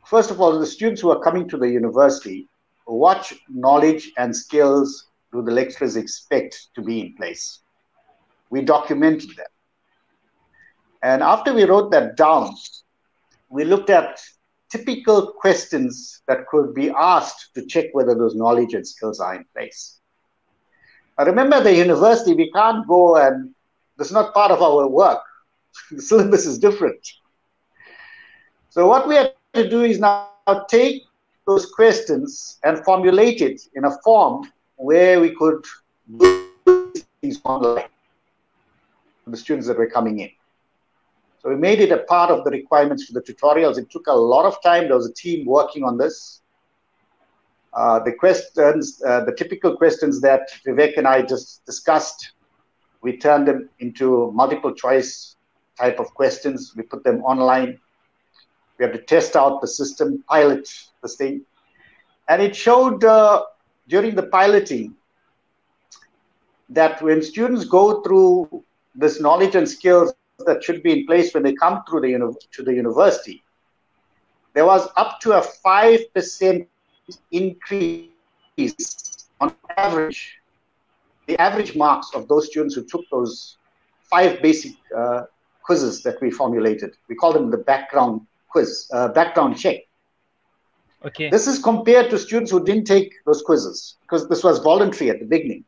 first of all, the students who are coming to the university, what knowledge and skills do the lecturers expect to be in place? We documented that. And after we wrote that down, we looked at typical questions that could be asked to check whether those knowledge and skills are in place. I remember the university, we can't go and this is not part of our work. [laughs] the syllabus is different. So what we have to do is now take those questions and formulate it in a form where we could do things online for the students that were coming in. We made it a part of the requirements for the tutorials. It took a lot of time. There was a team working on this. Uh, the questions, uh, the typical questions that Vivek and I just discussed, we turned them into multiple choice type of questions. We put them online. We had to test out the system, pilot this thing. And it showed uh, during the piloting that when students go through this knowledge and skills that should be in place when they come through the to the university, there was up to a five percent increase on average. The average marks of those students who took those five basic uh, quizzes that we formulated, we call them the background quiz, uh, background check. Okay. This is compared to students who didn't take those quizzes because this was voluntary at the beginning.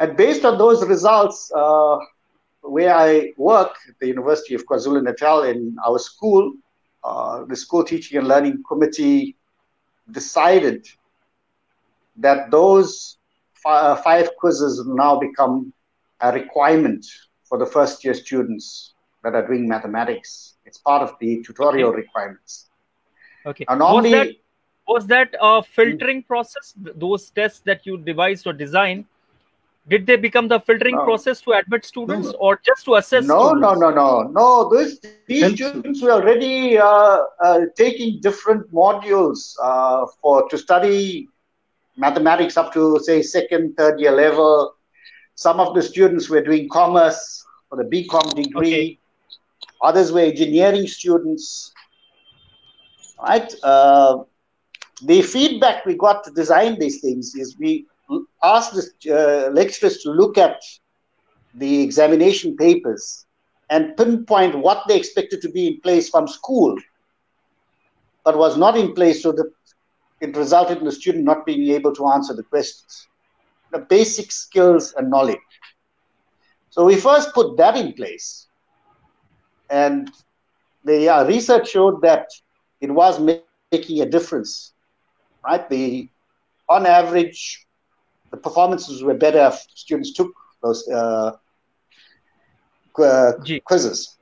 And based on those results, uh, where I work at the University of KwaZulu Natal in our school, uh, the school teaching and learning committee decided that those uh, five quizzes now become a requirement for the first year students that are doing mathematics. It's part of the tutorial okay. requirements. Okay. And normally, was that, was that a filtering process? Those tests that you devised or designed did they become the filtering no. process to admit students no, no. or just to assess no students? no no no no these, these students were already uh, uh, taking different modules uh, for to study mathematics up to say second third year level some of the students were doing commerce for the bcom degree okay. others were engineering students right uh, the feedback we got to design these things is we ask the lecturers to look at the examination papers and pinpoint what they expected to be in place from school, but was not in place, so that it resulted in the student not being able to answer the questions. The basic skills and knowledge. So we first put that in place, and the uh, research showed that it was making a difference. Right, the on average the performances were better if students took those uh, quizzes.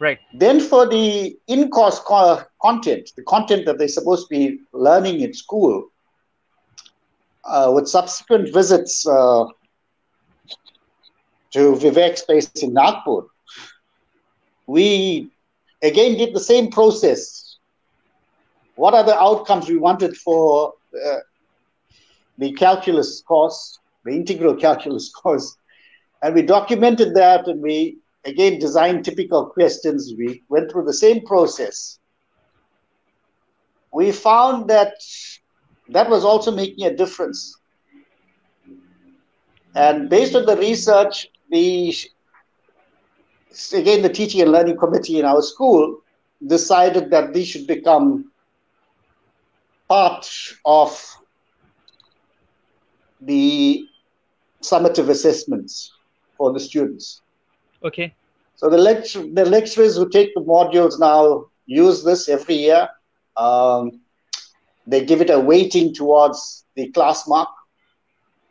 Right. Then for the in-course co- content, the content that they're supposed to be learning in school, uh, with subsequent visits uh, to Vivek's place in Nagpur, we again did the same process. What are the outcomes we wanted for uh, the calculus course, the integral calculus [laughs] course, and we documented that and we again designed typical questions. We went through the same process. We found that that was also making a difference. And based on the research, the again the teaching and learning committee in our school decided that these should become part of the summative assessments for the students. Okay. So the lecture, the lecturers who take the modules now use this every year. Um, they give it a weighting towards the class mark.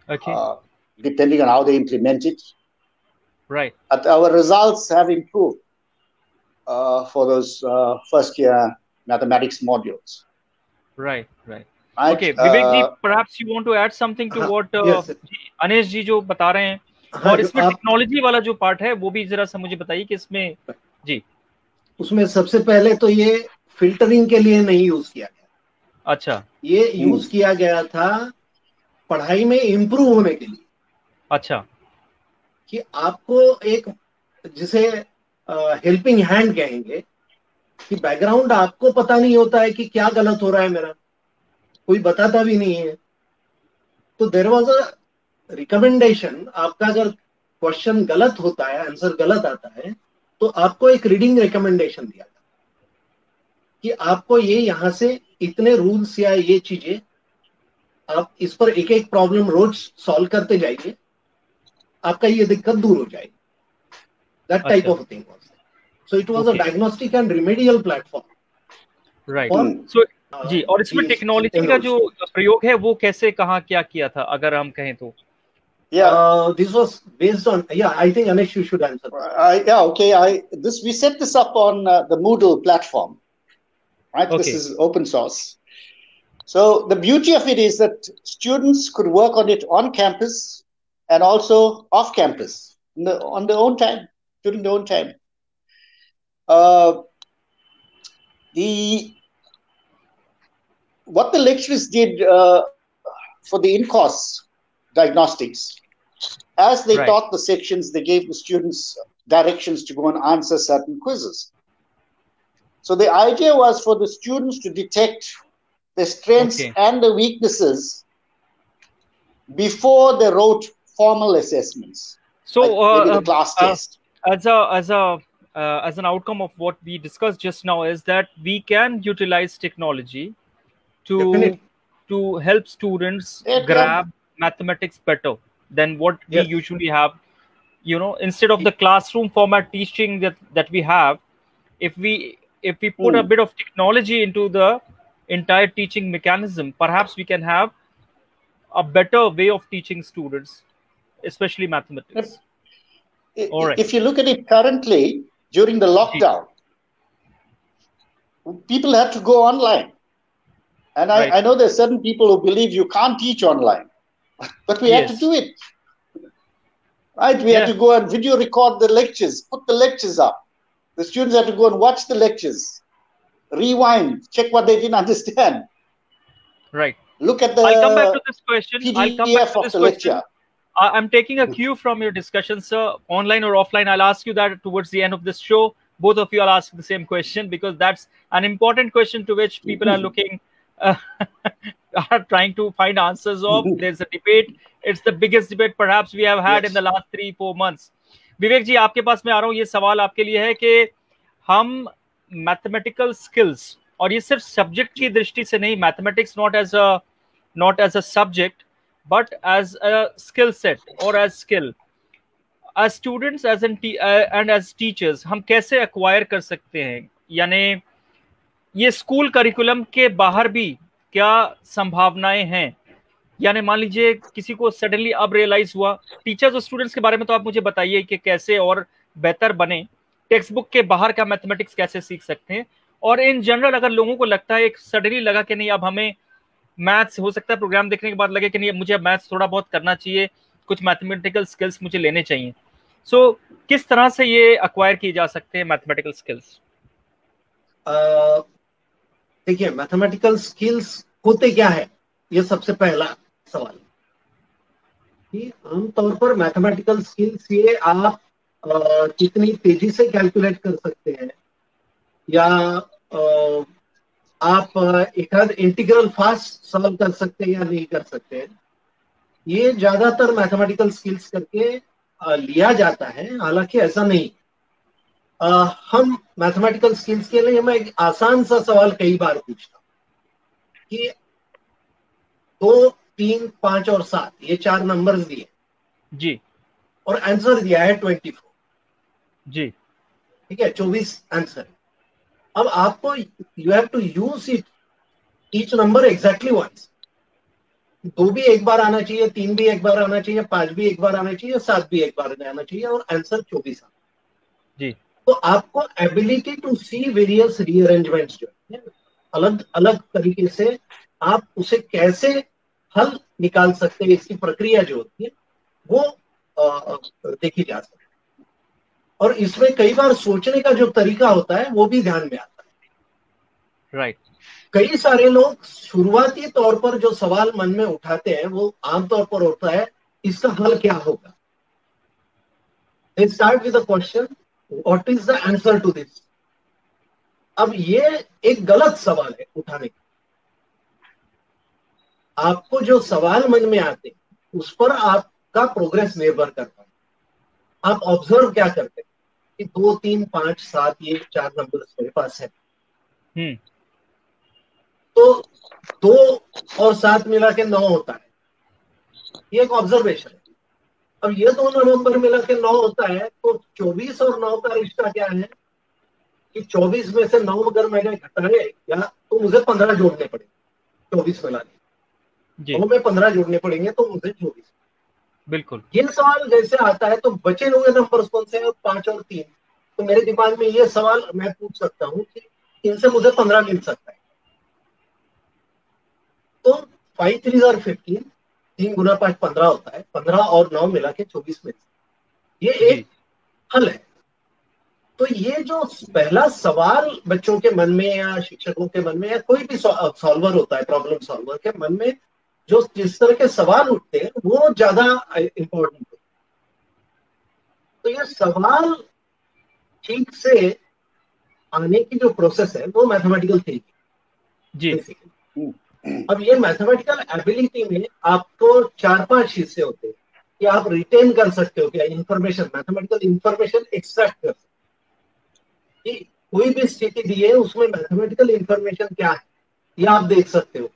Okay. Uh, depending on how they implement it. Right. But our results have improved uh, for those uh, first year mathematics modules. Right. Right. Okay Vivek ji perhaps you want to add something to what Anish ji जो बता रहे हैं हाँ, और इसमें टेक्नोलॉजी वाला जो पार्ट है वो भी जरा सा मुझे बताइए कि इसमें जी। उसमें सबसे पहले तो ये फिल्टरिंग के लिए नहीं यूज़ किया गया। अच्छा। ये यूज़ किया गया था पढ़ाई में इम्प्रूव होने के लिए। अच्छा। कि आपको एक जिसे हेल्पिंग हैंड कहेंगे कि बैकग्राउंड आपको पता नहीं होता है कि क्या गलत हो रहा है मेरा। कोई बताता भी नहीं है। तो देर वॉज़ अ रिकमेंडेशन आपका अगर क्वेश्चन गलत होता है आंसर गलत आता है तो आपको एक रीडिंग रिकमेंडेशन दिया था कि आपको ये यहाँ से इतने रूल्स या ये चीज़ें आप इस पर एक एक प्रॉब्लम रोज सॉल्व करते जाइए आपका ये दिक्कत दूर हो जाएगी। That type of thing so it was a diagnostic and remedial platform right so जी और इसमें टेक्नोलॉजी का जो प्रयोग है वो कैसे कहाँ क्या किया था अगर हम कहें तो Yeah. Uh, this was based on, yeah, I think Anish, you should answer. Uh, yeah, okay. I this we set this up on uh, the Moodle platform, right? Okay. This is open source. So the beauty of it is that students could work on it on campus and also off campus the, on their own time, during their own time. Uh, the what the lecturers did uh, for the in-course diagnostics, as they right. taught the sections, they gave the students directions to go and answer certain quizzes. So the idea was for the students to detect the strengths okay. and the weaknesses before they wrote formal assessments. So like uh, the class uh, test. As a as a uh, as an outcome of what we discussed just now is that we can utilize technology to Definitely. to help students yeah, grab yeah. mathematics better than what we usually have you know instead of the classroom format teaching that that we have if we if we put mm. a bit of technology into the entire teaching mechanism perhaps we can have a better way of teaching students especially mathematics if, All right. if you look at it currently during the lockdown people had to go online and I, right. I know there's certain people who believe you can't teach online, but we yes. had to do it. Right? We yeah. had to go and video record the lectures, put the lectures up. The students had to go and watch the lectures, rewind, check what they didn't [laughs] understand. Right. Look at the I'll come back to this question. PDF I'll come back to this question. Lecture. I'm taking a cue from your discussion, sir, online or offline. I'll ask you that towards the end of this show. Both of you, I'll ask the same question because that's an important question to which people are looking uh, [laughs] are trying to find answers of. There's a debate. It's the biggest debate perhaps we have had yes. in the last three four months. विवेक जी आपके पास मैं आ रहा हूँ ये सवाल आपके लिए है कि हम मैथमेटिकल स्किल्स और ये सिर्फ़ सब्जेक्ट की दृष्टि से नहीं mathematics not as a not as a subject but as a skill set और as skill as students as and as teachers हम कैसे अक्वायर कर सकते हैं यानी ये स्कूल करिकुलम के बाहर भी क्या संभावनाएँ हैं? यानी मान लीजिए किसी को सडनली अब रियलाइज़ हुआ। टीचर्स और स्टूडेंट्स के बारे में तो आप मुझे बताइए कि कैसे और बेहतर बने। टेक्स्ट बुक के बाहर का मैथमेटिक्स कैसे सीख सकते हैं? और इन जनरल अगर लोगों को लगता है एक सडनली लगा कि नहीं अब हमें मैथ्स हो सकता है प्रोग्राम देखने के बाद लगे कि नहीं मुझे मैथ्स थोड़ा बहुत करना चाहिए कुछ मैथमेटिकल स्किल्स मुझे लेने चाहिए। सो so, किस तरह से ये अक्वायर किए जा सकते हैं मैथमेटिकल स्किल्स देखिए मैथमेटिकल स्किल्स होते क्या है? ये सबसे पहला सवाल। कि आमतौर पर मैथमेटिकल स्किल्स ये आप कितनी तेज़ी से कैलकुलेट कर सकते हैं? या आ, आप एक इंटीग्रल फास्ट सॉल्व कर सकते हैं या नहीं कर सकते हैं? ये ज़्यादातर मैथमेटिकल स्किल्स करके लिया जाता है। हालाँकि ऐसा नहीं। आ, हम मैथमेटिकल स्किल्स के लिए मैं एक आसान सा सवाल कई बार पूछता हूँ कि दो तीन पाँच और सात ये चार नंबर्स दिए। जी। और आंसर दिया है ट्वेंटी फोर जी। ठीक है चौबीस आंसर अब आपको you have to use it each number exactly once दो भी एक बार आना चाहिए तीन भी एक बार आना चाहिए पाँच भी एक बार आना चाहिए सात भी एक बार आना चाहिए और आंसर चौबीस आना। जी। तो आपको ability to see various rearrangements जो है अलग अलग तरीके से आप उसे कैसे हल निकाल सकते हैं इसकी प्रक्रिया जो होती है वो देखी जा सकती है। और इसमें कई बार सोचने का जो तरीका होता है वो भी ध्यान में आता है। Right right. कई सारे लोग शुरुआती तौर पर जो सवाल मन में उठाते हैं वो आमतौर पर होता है इसका हल क्या होगा? Start with question what is the answer to this अब ये एक गलत सवाल है उठाने का। आपको जो सवाल मन में आते उस पर आपका प्रोग्रेस निर्भर करता है। आप ऑब्ज़र्व क्या करते हैं? कि दो तीन पाँच सात ये चार नंबर मेरे पास है। हम्म। तो दो और सात मिला के नौ होता है। ये एक ऑब्जर्वेशन है। अब ये दो नवंबर मिला के नौ होता है तो चौबीस और नौ का रिश्ता क्या है? कि चौबीस में से नौ अगर मैंने घटाए या तो मुझे पंद्रह जोड़ने पड़ेंगे चौबीस में लाने। नौ में पंद्रह जोड़ने पड़ेंगे तो मुझे चौबीस। बिल्कुल। ये सवाल जैसे आता है तो बचे हुए नंबर कौन से हैं? पाँच और तीन। तो मेरे दिमाग में ये सवाल मैं पूछ सकता हूँ कि इनसे मुझे पंद्रह मिल सकता है। तो फाइव थ्री आर फिफ्टीन तीन गुना पाँच पंद्रह होता है। पंद्रह और नौ मिला के चौबीस में। ये एक हल है। तो ये जो पहला सवाल बच्चों के मन में या शिक्षकों के मन में या कोई भी सॉल्वर होता है प्रॉब्लम सॉल्वर के मन में जो जिस तरह के सवाल उठते हैं वो ज़्यादा इंपॉर्टेंट होते तो ये सवाल ठीक से आने की जो प्रोसेस है वो मैथमेटिकल थी जी। अब ये मैथमेटिकल एबिलिटी में आपको चार पाँच हिस्से होते हैं कि आप रिटेन कर सकते हो क्या? इंफॉर्मेशन मैथमेटिकल इंफॉर्मेशन एक्सट्रैक्ट कर सकते कि कोई भी स्थिति दी है उसमें मैथमेटिकल इंफॉर्मेशन क्या है? ये आप देख सकते हो।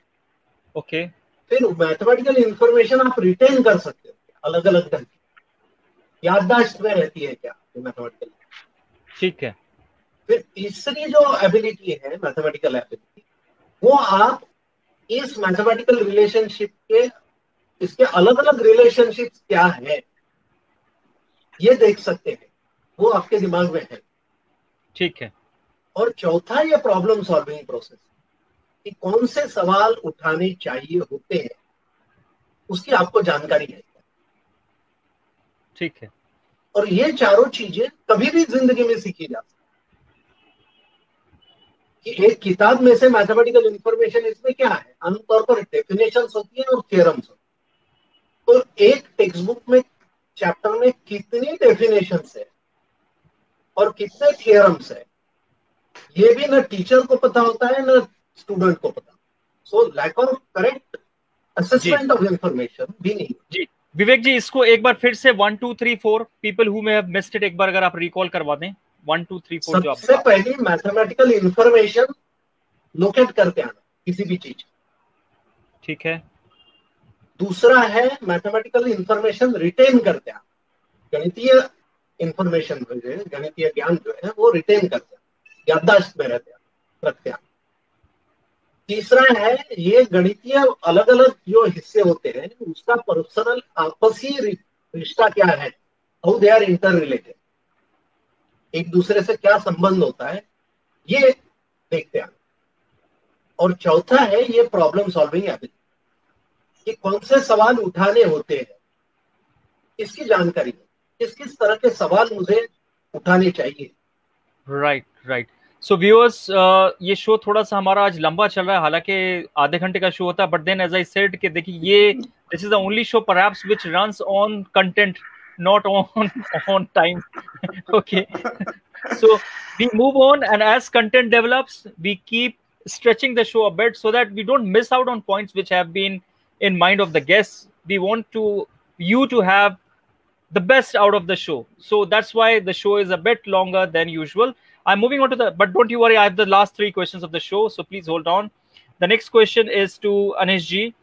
Okay okay. फिर मैथमेटिकल इंफॉर्मेशन आप रिटेन कर सकते हो। अलग अलग ढंग की। याददाश्त में रहती है क्या मैथमेटिकल ठीक है। फिर तीसरी जो एबिलिटी है मैथमेटिकल एबिलिटी वो आप इस मैथमेटिकल रिलेशनशिप के इसके अलग अलग रिलेशनशिप क्या है? ये देख सकते हैं। वो आपके दिमाग में है। ठीक है। और चौथा ये प्रॉब्लम सॉल्विंग प्रोसेस कि कौन से सवाल उठाने चाहिए होते हैं। उसकी आपको जानकारी है। ठीक है। और ये चारों चीज़ें कभी भी ज़िंदगी में सीखी जा सकती कि एक किताब में से मैथमेटिकल इंफॉर्मेशन इसमें क्या है? आमतौर पर डेफिनेशन होती है और थियरम्स होती है। तो एक टेक्स्ट बुक में चैप्टर में कितनी डेफिनेशन है? और कितने थियरम्स है? ये भी ना टीचर को पता होता है ना स्टूडेंट को पता so lack of correct assessment of information भी नहीं जी विवेक जी इसको एक बार फिर से one two three four people who may have missed it एक बार अगर आप रिकॉल करवा दें। वन टू थ्री फोर जो सबसे पहले मैथमेटिकल इंफॉर्मेशन लोकेट करके आना किसी भी चीज़। ठीक है। दूसरा है मैथमेटिकल इंफॉर्मेशन रिटेन करते आना। गणितीय इंफॉर्मेशन गणितीय ज्ञान जो है वो रिटेन करते हैं याददाश्त में रहते हैं रखते हैं तीसरा है ये गणितीय अलग अलग जो हिस्से होते हैं उसका पर्सनल आपसी रिश्ता क्या है? How they are interrelated एक दूसरे से क्या संबंध होता है, ये देखते हैं। और चौथा है, ये प्रॉब्लम सॉल्विंग एबिलिटी कि कौन से सवाल उठाने होते हैं इसकी जानकारी, किस किस तरह के सवाल मुझे उठाने चाहिए। राइट राइट सो व्यूअर्स ये शो थोड़ा सा हमारा आज लंबा चल रहा है, हालाँकि आधे घंटे का शो होता है but then as I said कि देखिए, ये this is the only show perhaps which runs on content not on [laughs] on time [laughs] okay so we move on and as content develops we keep stretching the show a bit so that we don't miss out on points which have been in mind of the guests we want to you to have the best out of the show so that's why the show is a bit longer than usual I'm moving on to the, but don't you worry, I have the last three questions of the show, so please hold on. The next question is to Anish ji,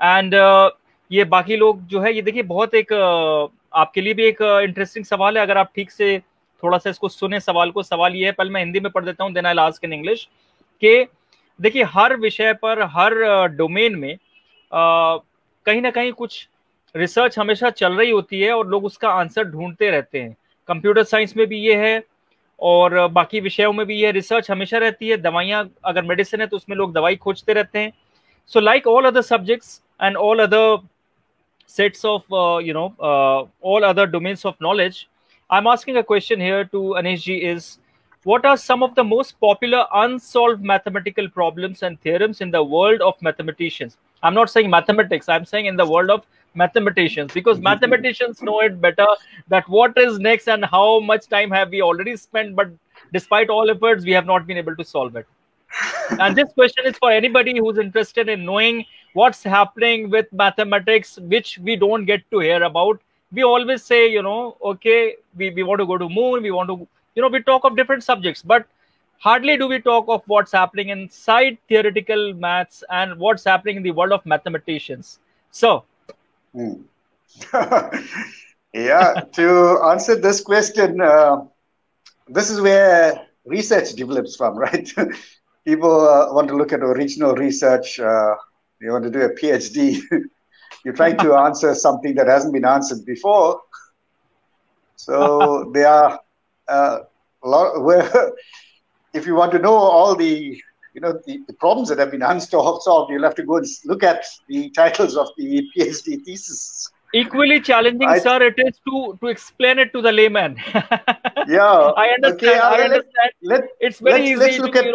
and uh, ये बाकी लोग जो है ये देखिए बहुत एक uh, आपके लिए भी एक इंटरेस्टिंग सवाल है। अगर आप ठीक से थोड़ा सा इसको सुने सवाल को सवाल ये है पहले मैं हिंदी में पढ़ देता हूँ देन आई इन इंग्लिश कि देखिए हर विषय पर हर डोमेन में uh, कहीं ना कहीं कुछ रिसर्च हमेशा चल रही होती है और लोग उसका आंसर ढूंढते रहते हैं। कंप्यूटर साइंस में भी ये है और बाकी विषयों में भी ये रिसर्च हमेशा रहती है। दवाइयाँ अगर मेडिसिन है तो उसमें लोग दवाई खोजते रहते हैं। So like all other subjects and all other sets of, uh, you know, uh, all other domains of knowledge, I'm asking a question here to Anishji is what are some of the most popular unsolved mathematical problems and theorems in the world of mathematicians? I'm not saying mathematics, I'm saying in the world of mathematicians because mathematicians know it better that what is next and how much time have we already spent, but despite all efforts, we have not been able to solve it and this question is for anybody who's interested in knowing what's happening with mathematics, which we don't get to hear about. We always say, you know, okay, we, we want to go to moon, we want to, you know, we talk of different subjects, but hardly do we talk of what's happening inside theoretical maths and what's happening in the world of mathematicians. So, mm. [laughs] yeah, to answer this question, uh, this is where research develops from, right? [laughs] people uh, want to look at original research, uh, you want to do a PhD, [laughs] you're trying to answer something that hasn't been answered before. So [laughs] there are uh, a lot [laughs] where, if you want to know all the you know the, the, problems that have been unsolved, you'll have to go and look at the titles of the PhD thesis. Equally challenging, I, sir, it is to to explain it to the layman. yeah, I understand. Okay, I understand. Let, it's very let's, easy. Let's look at,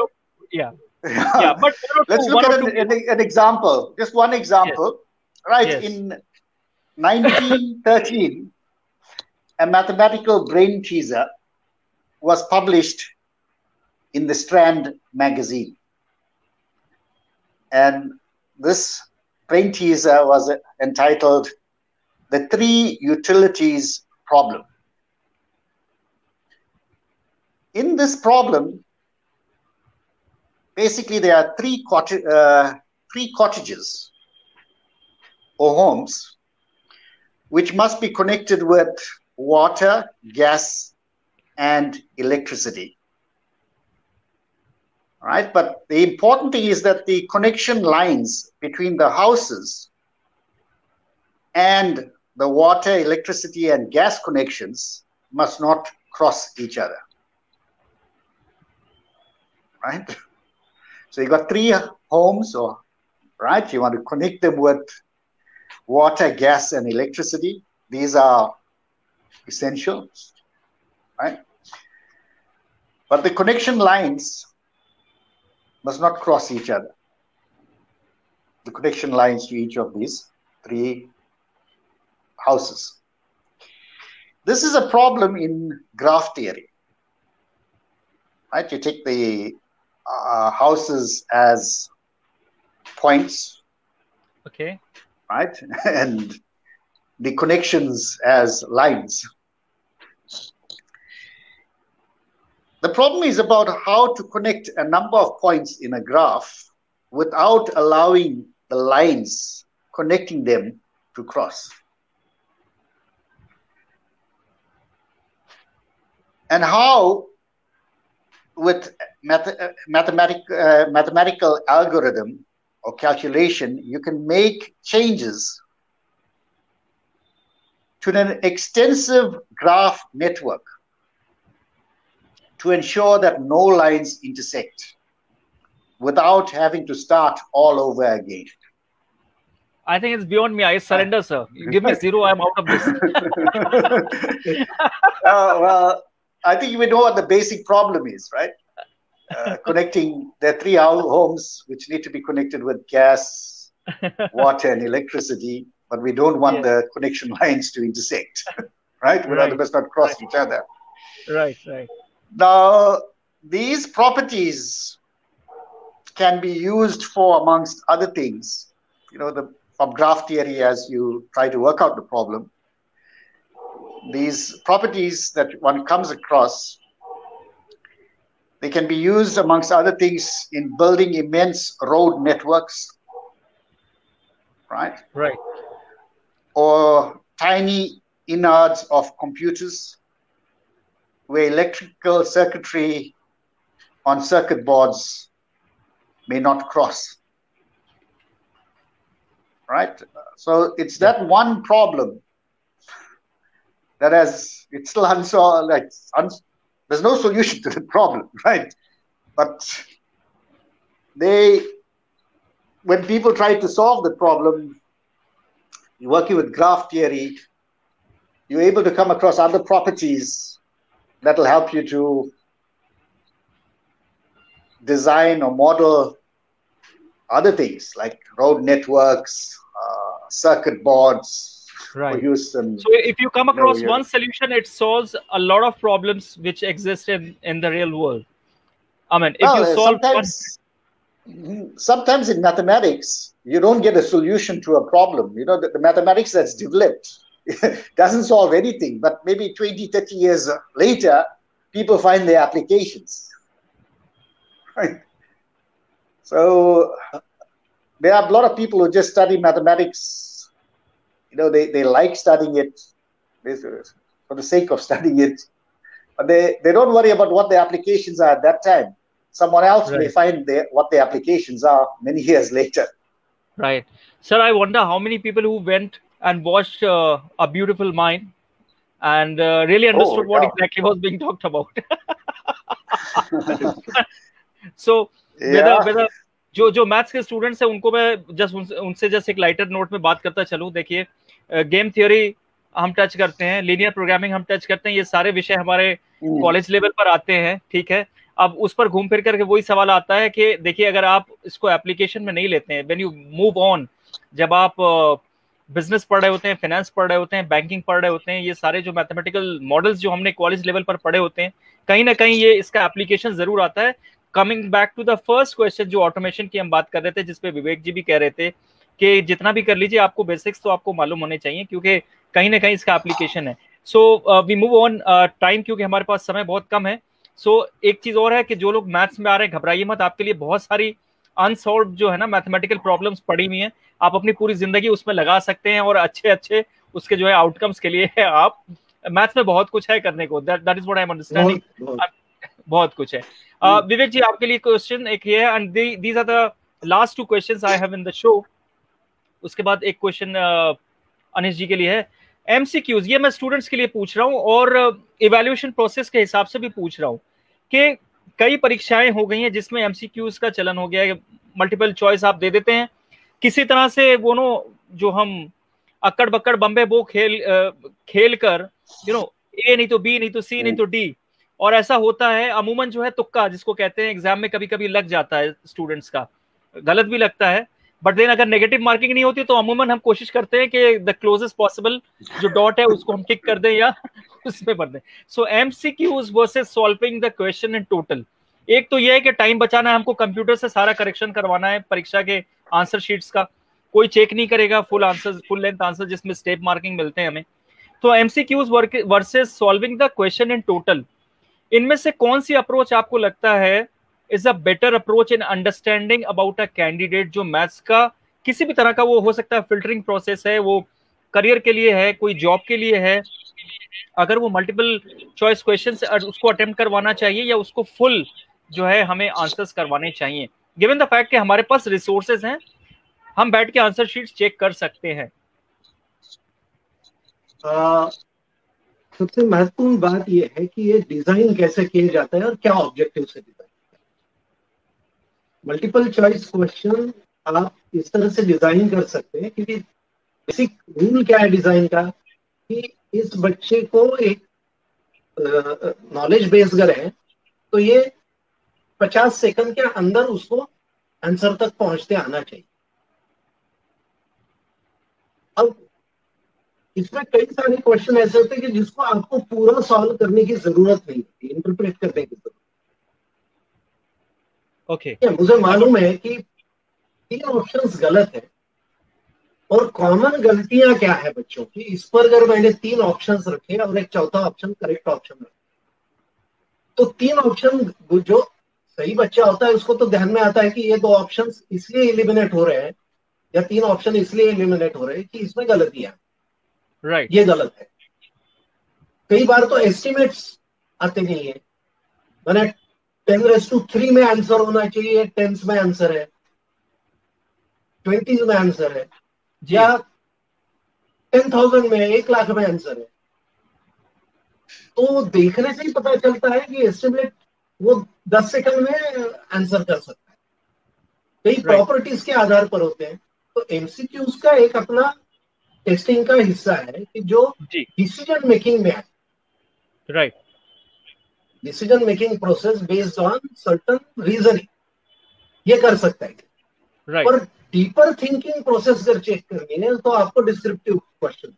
yeah. [laughs] Yeah but let's look at an, an, an, example. Just one example. Yes. right yes. in 1913 a mathematical brain teaser was published in the strand magazine. And this brain teaser was entitled the three utilities problem. In this problem basically there are three, uh, three cottages or homes which must be connected with water, gas, and electricity. All right, but the important thing is that the connection lines between the houses and the water, electricity, and gas connections must not cross each other. Right? So you got three homes, or right? You want to connect them with water, gas, and electricity. These are essential, right? But the connection lines must not cross each other. The connection lines to each of these three houses. This is a problem in graph theory. Right? You take the uh, houses as points. Okay. Right? [laughs] and the connections as lines. The problem is about how to connect a number of points in a graph without allowing the lines connecting them to cross. And how, with math, uh, mathematic, uh, mathematical algorithm or calculation, you can make changes to an extensive graph network to ensure that no lines intersect without having to start all over again. I think it's beyond me. I surrender, sir. You give me zero, I'm out of this. [laughs] uh, well, I think we know what the basic problem is, right? Uh, connecting the three homes which need to be connected with gas, [laughs] water, and electricity, but we don't want yeah. the connection [laughs] lines to intersect, [laughs] right? We right. must not cross right. each other. Right, right. Now, these properties can be used for, amongst other things, you know, the from graph theory as you try to work out the problem. These properties that one comes across they can be used, amongst other things, in building immense road networks, right? Right. Or tiny innards of computers where electrical circuitry on circuit boards may not cross. Right? So it's that one problem [laughs] that has, it's still unsolved, like, there's no solution to the [laughs] problem, right? But they when people try to solve the problem, working with graph theory, you're able to come across other properties that will help you to design or model other things like road networks, uh, circuit boards right. for use. And, so if you come across know, one solution, it solves a lot of problems which exist in, in the real world. I mean, if well, you solve sometimes, one... sometimes in mathematics, you don't get a solution to a problem. You know, the, the mathematics that's developed [laughs] doesn't solve anything, but maybe 20, 30 years later, people find their applications. [laughs] Right. So there are a lot of people who just study mathematics. You know, they, they like studying it for the sake of [laughs] studying it. But they, they don't worry about what the applications are at that time. Someone else right. may find their, what the applications are many [laughs] years later. Right. Sir, I wonder how many people who went and watched uh, A Beautiful Mind and uh, really understood oh, what exactly was being talked about. [laughs] so yeah. whether whether जो जो मैथ्स के स्टूडेंट्स हैं उनको मैं जस्ट उनसे, उनसे जस्ट एक लाइटर नोट में बात करता चलूँ। देखिए गेम थ्योरी हम टच करते हैं लीनियर प्रोग्रामिंग हम टच करते हैं ये सारे विषय हमारे कॉलेज लेवल पर आते हैं ठीक है? अब उस पर घूम फिर करके वही सवाल आता है कि देखिए अगर आप इसको एप्लीकेशन में नहीं लेते हैं वेन यू मूव ऑन जब आप बिज़नेस पढ़ रहे होते हैं फाइनेंस पढ़ रहे होते हैं बैंकिंग पढ़ रहे होते हैं ये सारे जो मैथमेटिकल मॉडल्स जो हमने कॉलेज लेवल पर पढ़े होते हैं कहीं ना कहीं ये इसका एप्लीकेशन ज़रूर आता है। Coming back to the first question जो ऑटोमेशन की हम बात कर रहे थे जिसपे विवेक जी भी कह रहे थे कि जितना भी कर लीजिए आपको बेसिक्स तो आपको मालूम होने चाहिए क्योंकि कहीं ना कहीं इसका एप्लीकेशन है। So we move on time क्योंकि हमारे पास समय बहुत कम है। सो so, एक चीज़ और है कि जो लोग मैथ्स में आ रहे हैं घबराइए मत आपके लिए बहुत सारी अनसॉल्व जो है ना मैथमेटिकल प्रॉब्लम्स पड़ी हुई हैं। आप अपनी पूरी ज़िंदगी उसमें लगा सकते हैं और अच्छे अच्छे उसके जो है आउटकम्स के लिए है [laughs] आप मैथ्स में बहुत कुछ है करने को। That is what I am understanding बहुत कुछ है। uh, विवेक जी आपके लिए क्वेश्चन एक ये है and these are the last two questions I have in the show उसके बाद एक क्वेश्चन अनिश जी के लिए है। एमसीक्यूज ये मैं स्टूडेंट्स के लिए पूछ रहा हूँ और इवेल्युएशन प्रोसेस के हिसाब से भी पूछ रहा हूँ कि कई परीक्षाएँ हो गई हैं जिसमें एमसीक्यूज का चलन हो गया है। मल्टीपल चॉइस आप दे देते हैं। किसी तरह से वो नो जो हम अक्कड़ बक्कड़ बम्बे बो खेल खेल कर यू नो ए नहीं तो बी नहीं तो सी नहीं तो डी और ऐसा होता है, अमूमन जो है तुक्का, जिसको कहते हैं एग्ज़ाम में कभी कभी लग जाता है स्टूडेंट्स का। गलत भी लगता है बट देन अगर नेगेटिव मार्किंग नहीं होती तो अमूमन हम कोशिश करते हैं कि द क्लोजेस्ट पॉसिबल जो डॉट है, उसको हम टिक कर दें या उसमें भर दें। So MCQs versus solving the question in total एक तो यह है कि टाइम बचाना है, हमको कंप्यूटर से सारा करेक्शन करवाना है, परीक्षा के आंसर शीट्स का। कोई चेक नहीं करेगा full answer full length answer जिसमें स्टेप मार्किंग मिलते हैं हमें। तो MCQs versus solving the question in total इनमें से कौन सी अप्रोच आपको लगता है is a better approach in understanding about a candidate जो मैथ्स का किसी भी तरह का वो हो सकता है फिल्टरिंग प्रोसेस है, वो करियर के लिए है, कोई जॉब के लिए है, अगर वो मल्टीपल चॉइस क्वेश्चन उसको अटेम्प्ट करवाना चाहिए या उसको फुल जो है हमें आंसर्स करवाने चाहिए। गिवन द फैक्ट कि हमारे पास रिसोर्सेज हैं, हम बैठ के आंसर शीट चेक कर सकते हैं। सबसे महत्वपूर्ण बात यह है कि ये डिज़ाइन कैसे किया जाता है और क्या ऑब्जेक्टिव से डिज़ाइन मल्टीपल चॉइस क्वेश्चन आप इस तरह से डिज़ाइन कर सकते हैं क्योंकि बेसिक रूल क्या है डिज़ाइन का कि इस बच्चे को एक नॉलेज बेस अगर है तो ये 50 सेकंड के अंदर उसको आंसर तक पहुँचते आना चाहिए। अब इसमें कई सारे क्वेश्चन ऐसे होते हैं कि जिसको आपको पूरा सॉल्व करने की ज़रूरत नहीं होती इंटरप्रेट करने की ज़रूरत ओके okay. मुझे मालूम है कि तीन ऑप्शंस गलत है और कॉमन गलतियाँ क्या है बच्चों की? इस पर अगर मैंने तीन ऑप्शंस रखे और एक चौथा ऑप्शन करेक्ट ऑप्शन रखे। तो तीन ऑप्शन जो सही बच्चा होता है उसको तो ध्यान में आता है कि ये दो ऑप्शन इसलिए एलिमिनेट हो रहे हैं या तीन ऑप्शन इसलिए एलिमिनेट हो रहे हैं कि इसमें गलतियाँ राइट right. ये गलत है। कई बार तो एस्टिमेट्स आते नहीं है। मैंने टेन रेस टू थ्री में आंसर होना चाहिए टेंस में आंसर है। ट्वेंटी में आंसर है। या टेन थाउज़ेंड में एक लाख में आंसर है। तो देखने से ही पता चलता है कि एस्टिमेट वो दस सेकंड में आंसर कर सकता है। कई प्रॉपर्टीज़ के आधार पर होते हैं। तो एमसीक्यूज का एक अपना टेस्टिंग का हिस्सा है कि जो डिसीज़न मेकिंग में है। Right decision making process based on certain reasoning ये कर सकता है। Right. और डीपर थिंकिंग प्रोसेस अगर चेक करनी है तो आपको डिस्क्रिप्टिव क्वेश्चन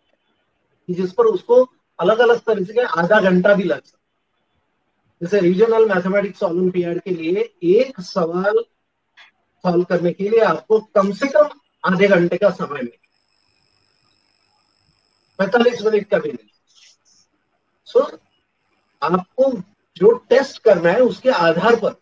जिस पर उसको अलग अलग तरीके से आधा घंटा भी लग सकता जैसे रीजनल मैथमेटिक्स ओलंपियाड के लिए एक सवाल सॉल्व करने के लिए आपको कम से कम आधे घंटे का समय मिले पैतालीस मिनट का भी नहीं। सो so, आपको जो टेस्ट करना है उसके आधार पर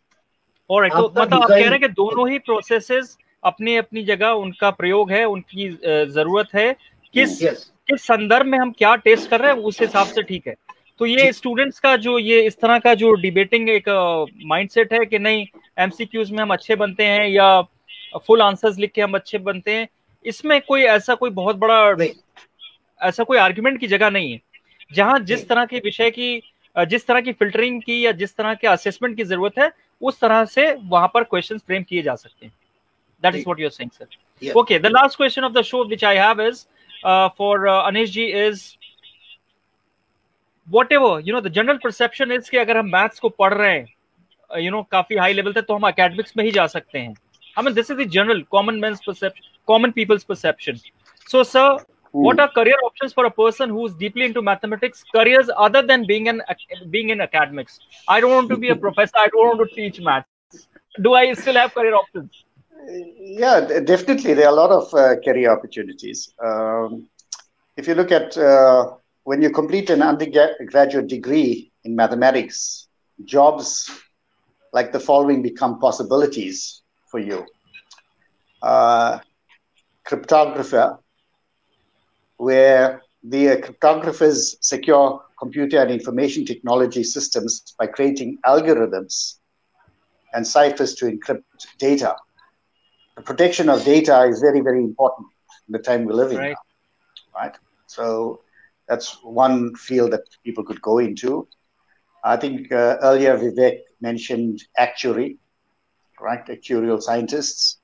और तो मतलब आप कह रहे हैं कि दोनों ही प्रोसेसेस अपनी अपनी जगह उनका प्रयोग है उनकी ज़रूरत है। किस yes. किस संदर्भ में हम क्या टेस्ट कर रहे हैं उस हिसाब से ठीक है। तो ये स्टूडेंट्स का जो ये इस तरह का जो डिबेटिंग एक माइंडसेट है कि नहीं एमसीक्यूज में हम अच्छे बनते हैं या फुल आंसर्स लिख के हम अच्छे बनते हैं इसमें कोई ऐसा कोई बहुत बड़ा ऐसा कोई आर्ग्यूमेंट की जगह नहीं है। जहाँ जिस तरह के विषय की जिस तरह की फिल्टरिंग की या जिस तरह के असेसमेंट की ज़रूरत है उस तरह से वहाँ पर क्वेश्चन फ्रेम किए जा सकते हैं। That is what you're saying sir okay the last question of the show which I have is for Anish ji is whatever you know the general perception is कि अगर हम मैथ्स को पढ़ रहे हैं यू नो काफ़ी हाई लेवल तक तो हम अकेडमिक्स में ही जा सकते हैं। I mean this is the general common man perception common people's perception so sir what are career options for a person who's deeply into mathematics careers other than being an being in academics? I don't want to be a professor. I don't want to teach maths. Do i still have career options? Yeah definitely. There are a lot of uh, career opportunities. Um, if you look at uh, when you complete an undergraduate degree in mathematics jobs like the following become possibilities for you. Uh, cryptographer where the cryptographers secure computer and information technology systems by creating algorithms and ciphers to encrypt data. The protection of data is very, very important in the time we live in right. now. Right. So that's one field that people could go into. I think uh, earlier Vivek mentioned actuary, right? Actuarial scientists.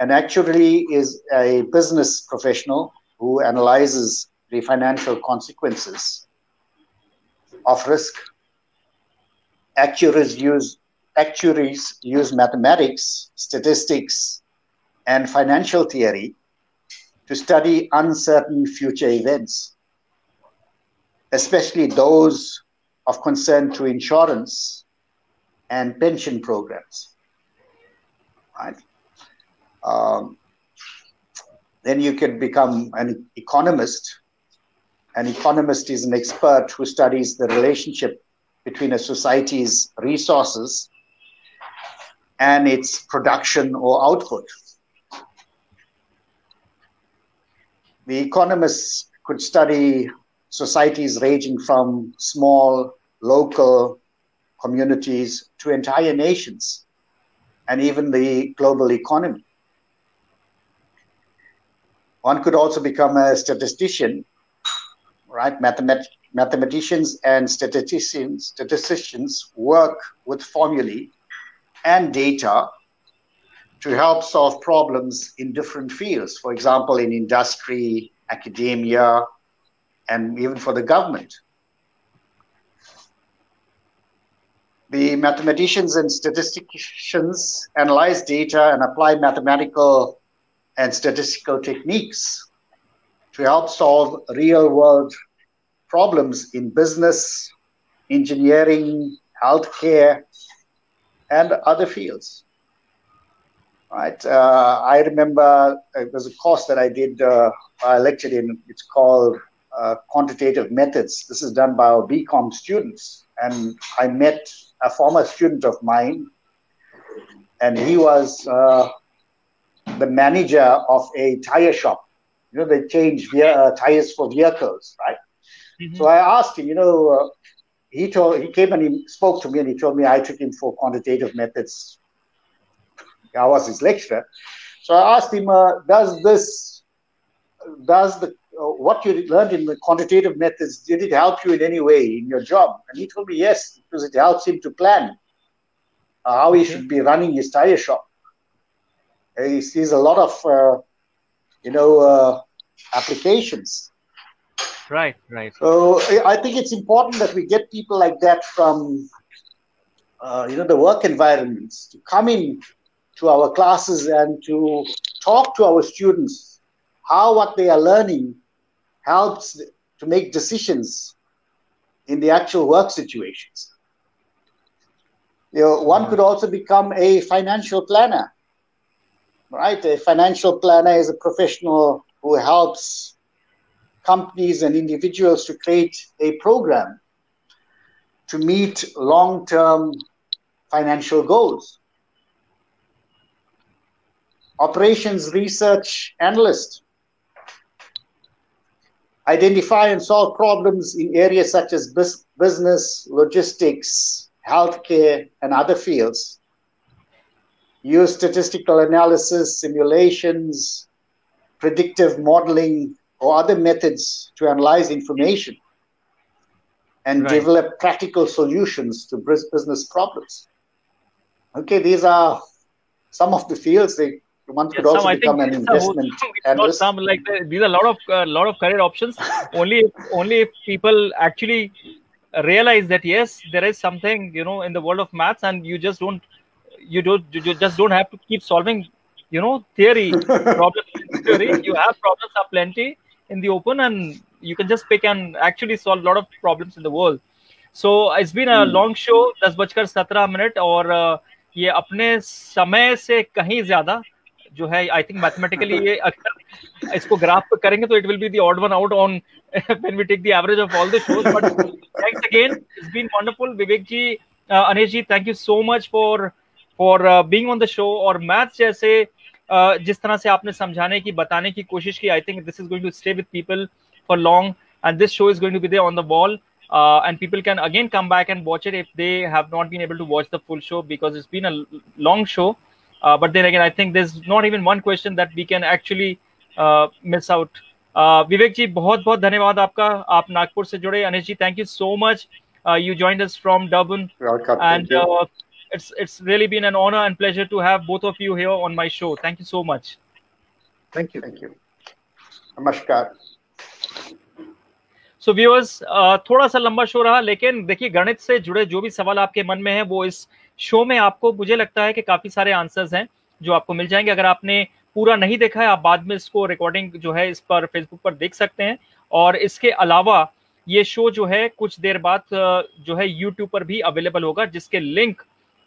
An actuary is a business professional who analyzes the financial consequences of risk. Actuaries use, actuaries use mathematics, statistics, and financial theory to study uncertain future events, especially those of concern to insurance and pension programs. Right? Um, then you can become an economist. An economist is an expert who studies the relationship between a society's resources and its production or output. The economists could study societies ranging from small local communities to entire nations and even the global economy. One could also become a statistician, right? Mathemat- mathematicians and statisticians, statisticians work with formulae and data to help solve problems in different fields. For example, in industry, academia, and even for the government. The mathematicians and statisticians analyze data and apply mathematical and statistical techniques to help solve real world problems in business, engineering, healthcare, and other fields. Right. Uh, I remember it was a course that I did, uh, I lectured in, it's called uh, Quantitative Methods. This is done by our BCom students. And I met a former student of mine, and he was uh, the manager of a tire shop. You know, they change uh, tires for vehicles, right? Mm-hmm. So I asked him, you know, uh, he told he came and he spoke to me and he told me I took him for quantitative methods. I was his lecturer. So I asked him, uh, does this, does the uh, what you learned in the quantitative methods did it help you in any way in your job? And he told me yes, because it helps him to plan uh, how he should be running his tire shop. He sees a lot of uh, you know uh, applications. Right, right. So I think it's important that we get people like that from uh, you know the work environments to come in to our classes and to talk to our students how what they are learning helps to make decisions in the actual work situations. You know, one could also become a financial planner, right? A financial planner is a professional who helps companies and individuals to create a program to meet long term financial goals. Operations research analyst identify and solve problems in areas such as business, logistics, healthcare, and other fields. Use statistical analysis, simulations, predictive modeling, or other methods to analyze information and right. develop practical solutions to business problems. Okay, these are some of the fields they one could also become an investment analyst. Some like these are a lot of uh, lot of career options. only if, only if people actually realize that yes, there is something you know in the world of maths, and you just don't you don't you just don't have to keep solving you know theory problems theory. You have problems are plenty in the open, and you can just pick and actually solve a lot of problems in the world. So it's been a hmm. long show, दस बजकर सत्रह मिनट और uh, ये अपने समय से कहीं ज़्यादा जो है आई थिंक मैथमेटिकली ये अगर इसको ग्राफ पे करेंगे तो it will be the odd one out on when we take the average of all the shows but thanks again it's been wonderful Vivek ji Anish ji thank you so much for for being on the show और मैथ्स जैसे uh, जिस तरह से आपने समझाने की बताने की कोशिश की I think this is going to stay with people for long and this show is going to be there on the wall Uh, and people can again come back and watch it if they have not been able to watch the full show because it's been a long show. Uh, but then again, I think there's not even one question that we can actually uh, miss out. Uh, Vivek ji बहुत बहुत धन्यवाद आपका आप नागपुर से जुड़े Anish ji thank you so much you joined us from Durban and uh, it's it's really been an honor and pleasure to have both of you here on my show. Thank you so much. Thank you. Thank you. नमस्कार सो व्यूअर्स थोड़ा सा लंबा शो रहा लेकिन देखिए गणित से जुड़े जो भी सवाल आपके मन में है वो इस शो में आपको मुझे लगता है कि काफ़ी सारे आंसर्स हैं जो आपको मिल जाएँगे। अगर आपने पूरा नहीं देखा है आप बाद में इसको रिकॉर्डिंग जो है इस पर फेसबुक पर देख सकते हैं। और इसके अलावा ये शो जो है कुछ देर बाद जो है यूट्यूब पर भी अवेलेबल होगा जिसके लिंक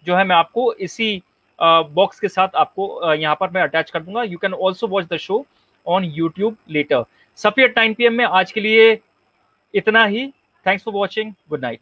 जो है मैं आपको इसी बॉक्स के साथ आपको यहाँ पर मैं अटैच कर दूँगा। You can also watch the show on YouTube later sphere time PM में आज के लिए इतना ही। Thanks for watching good night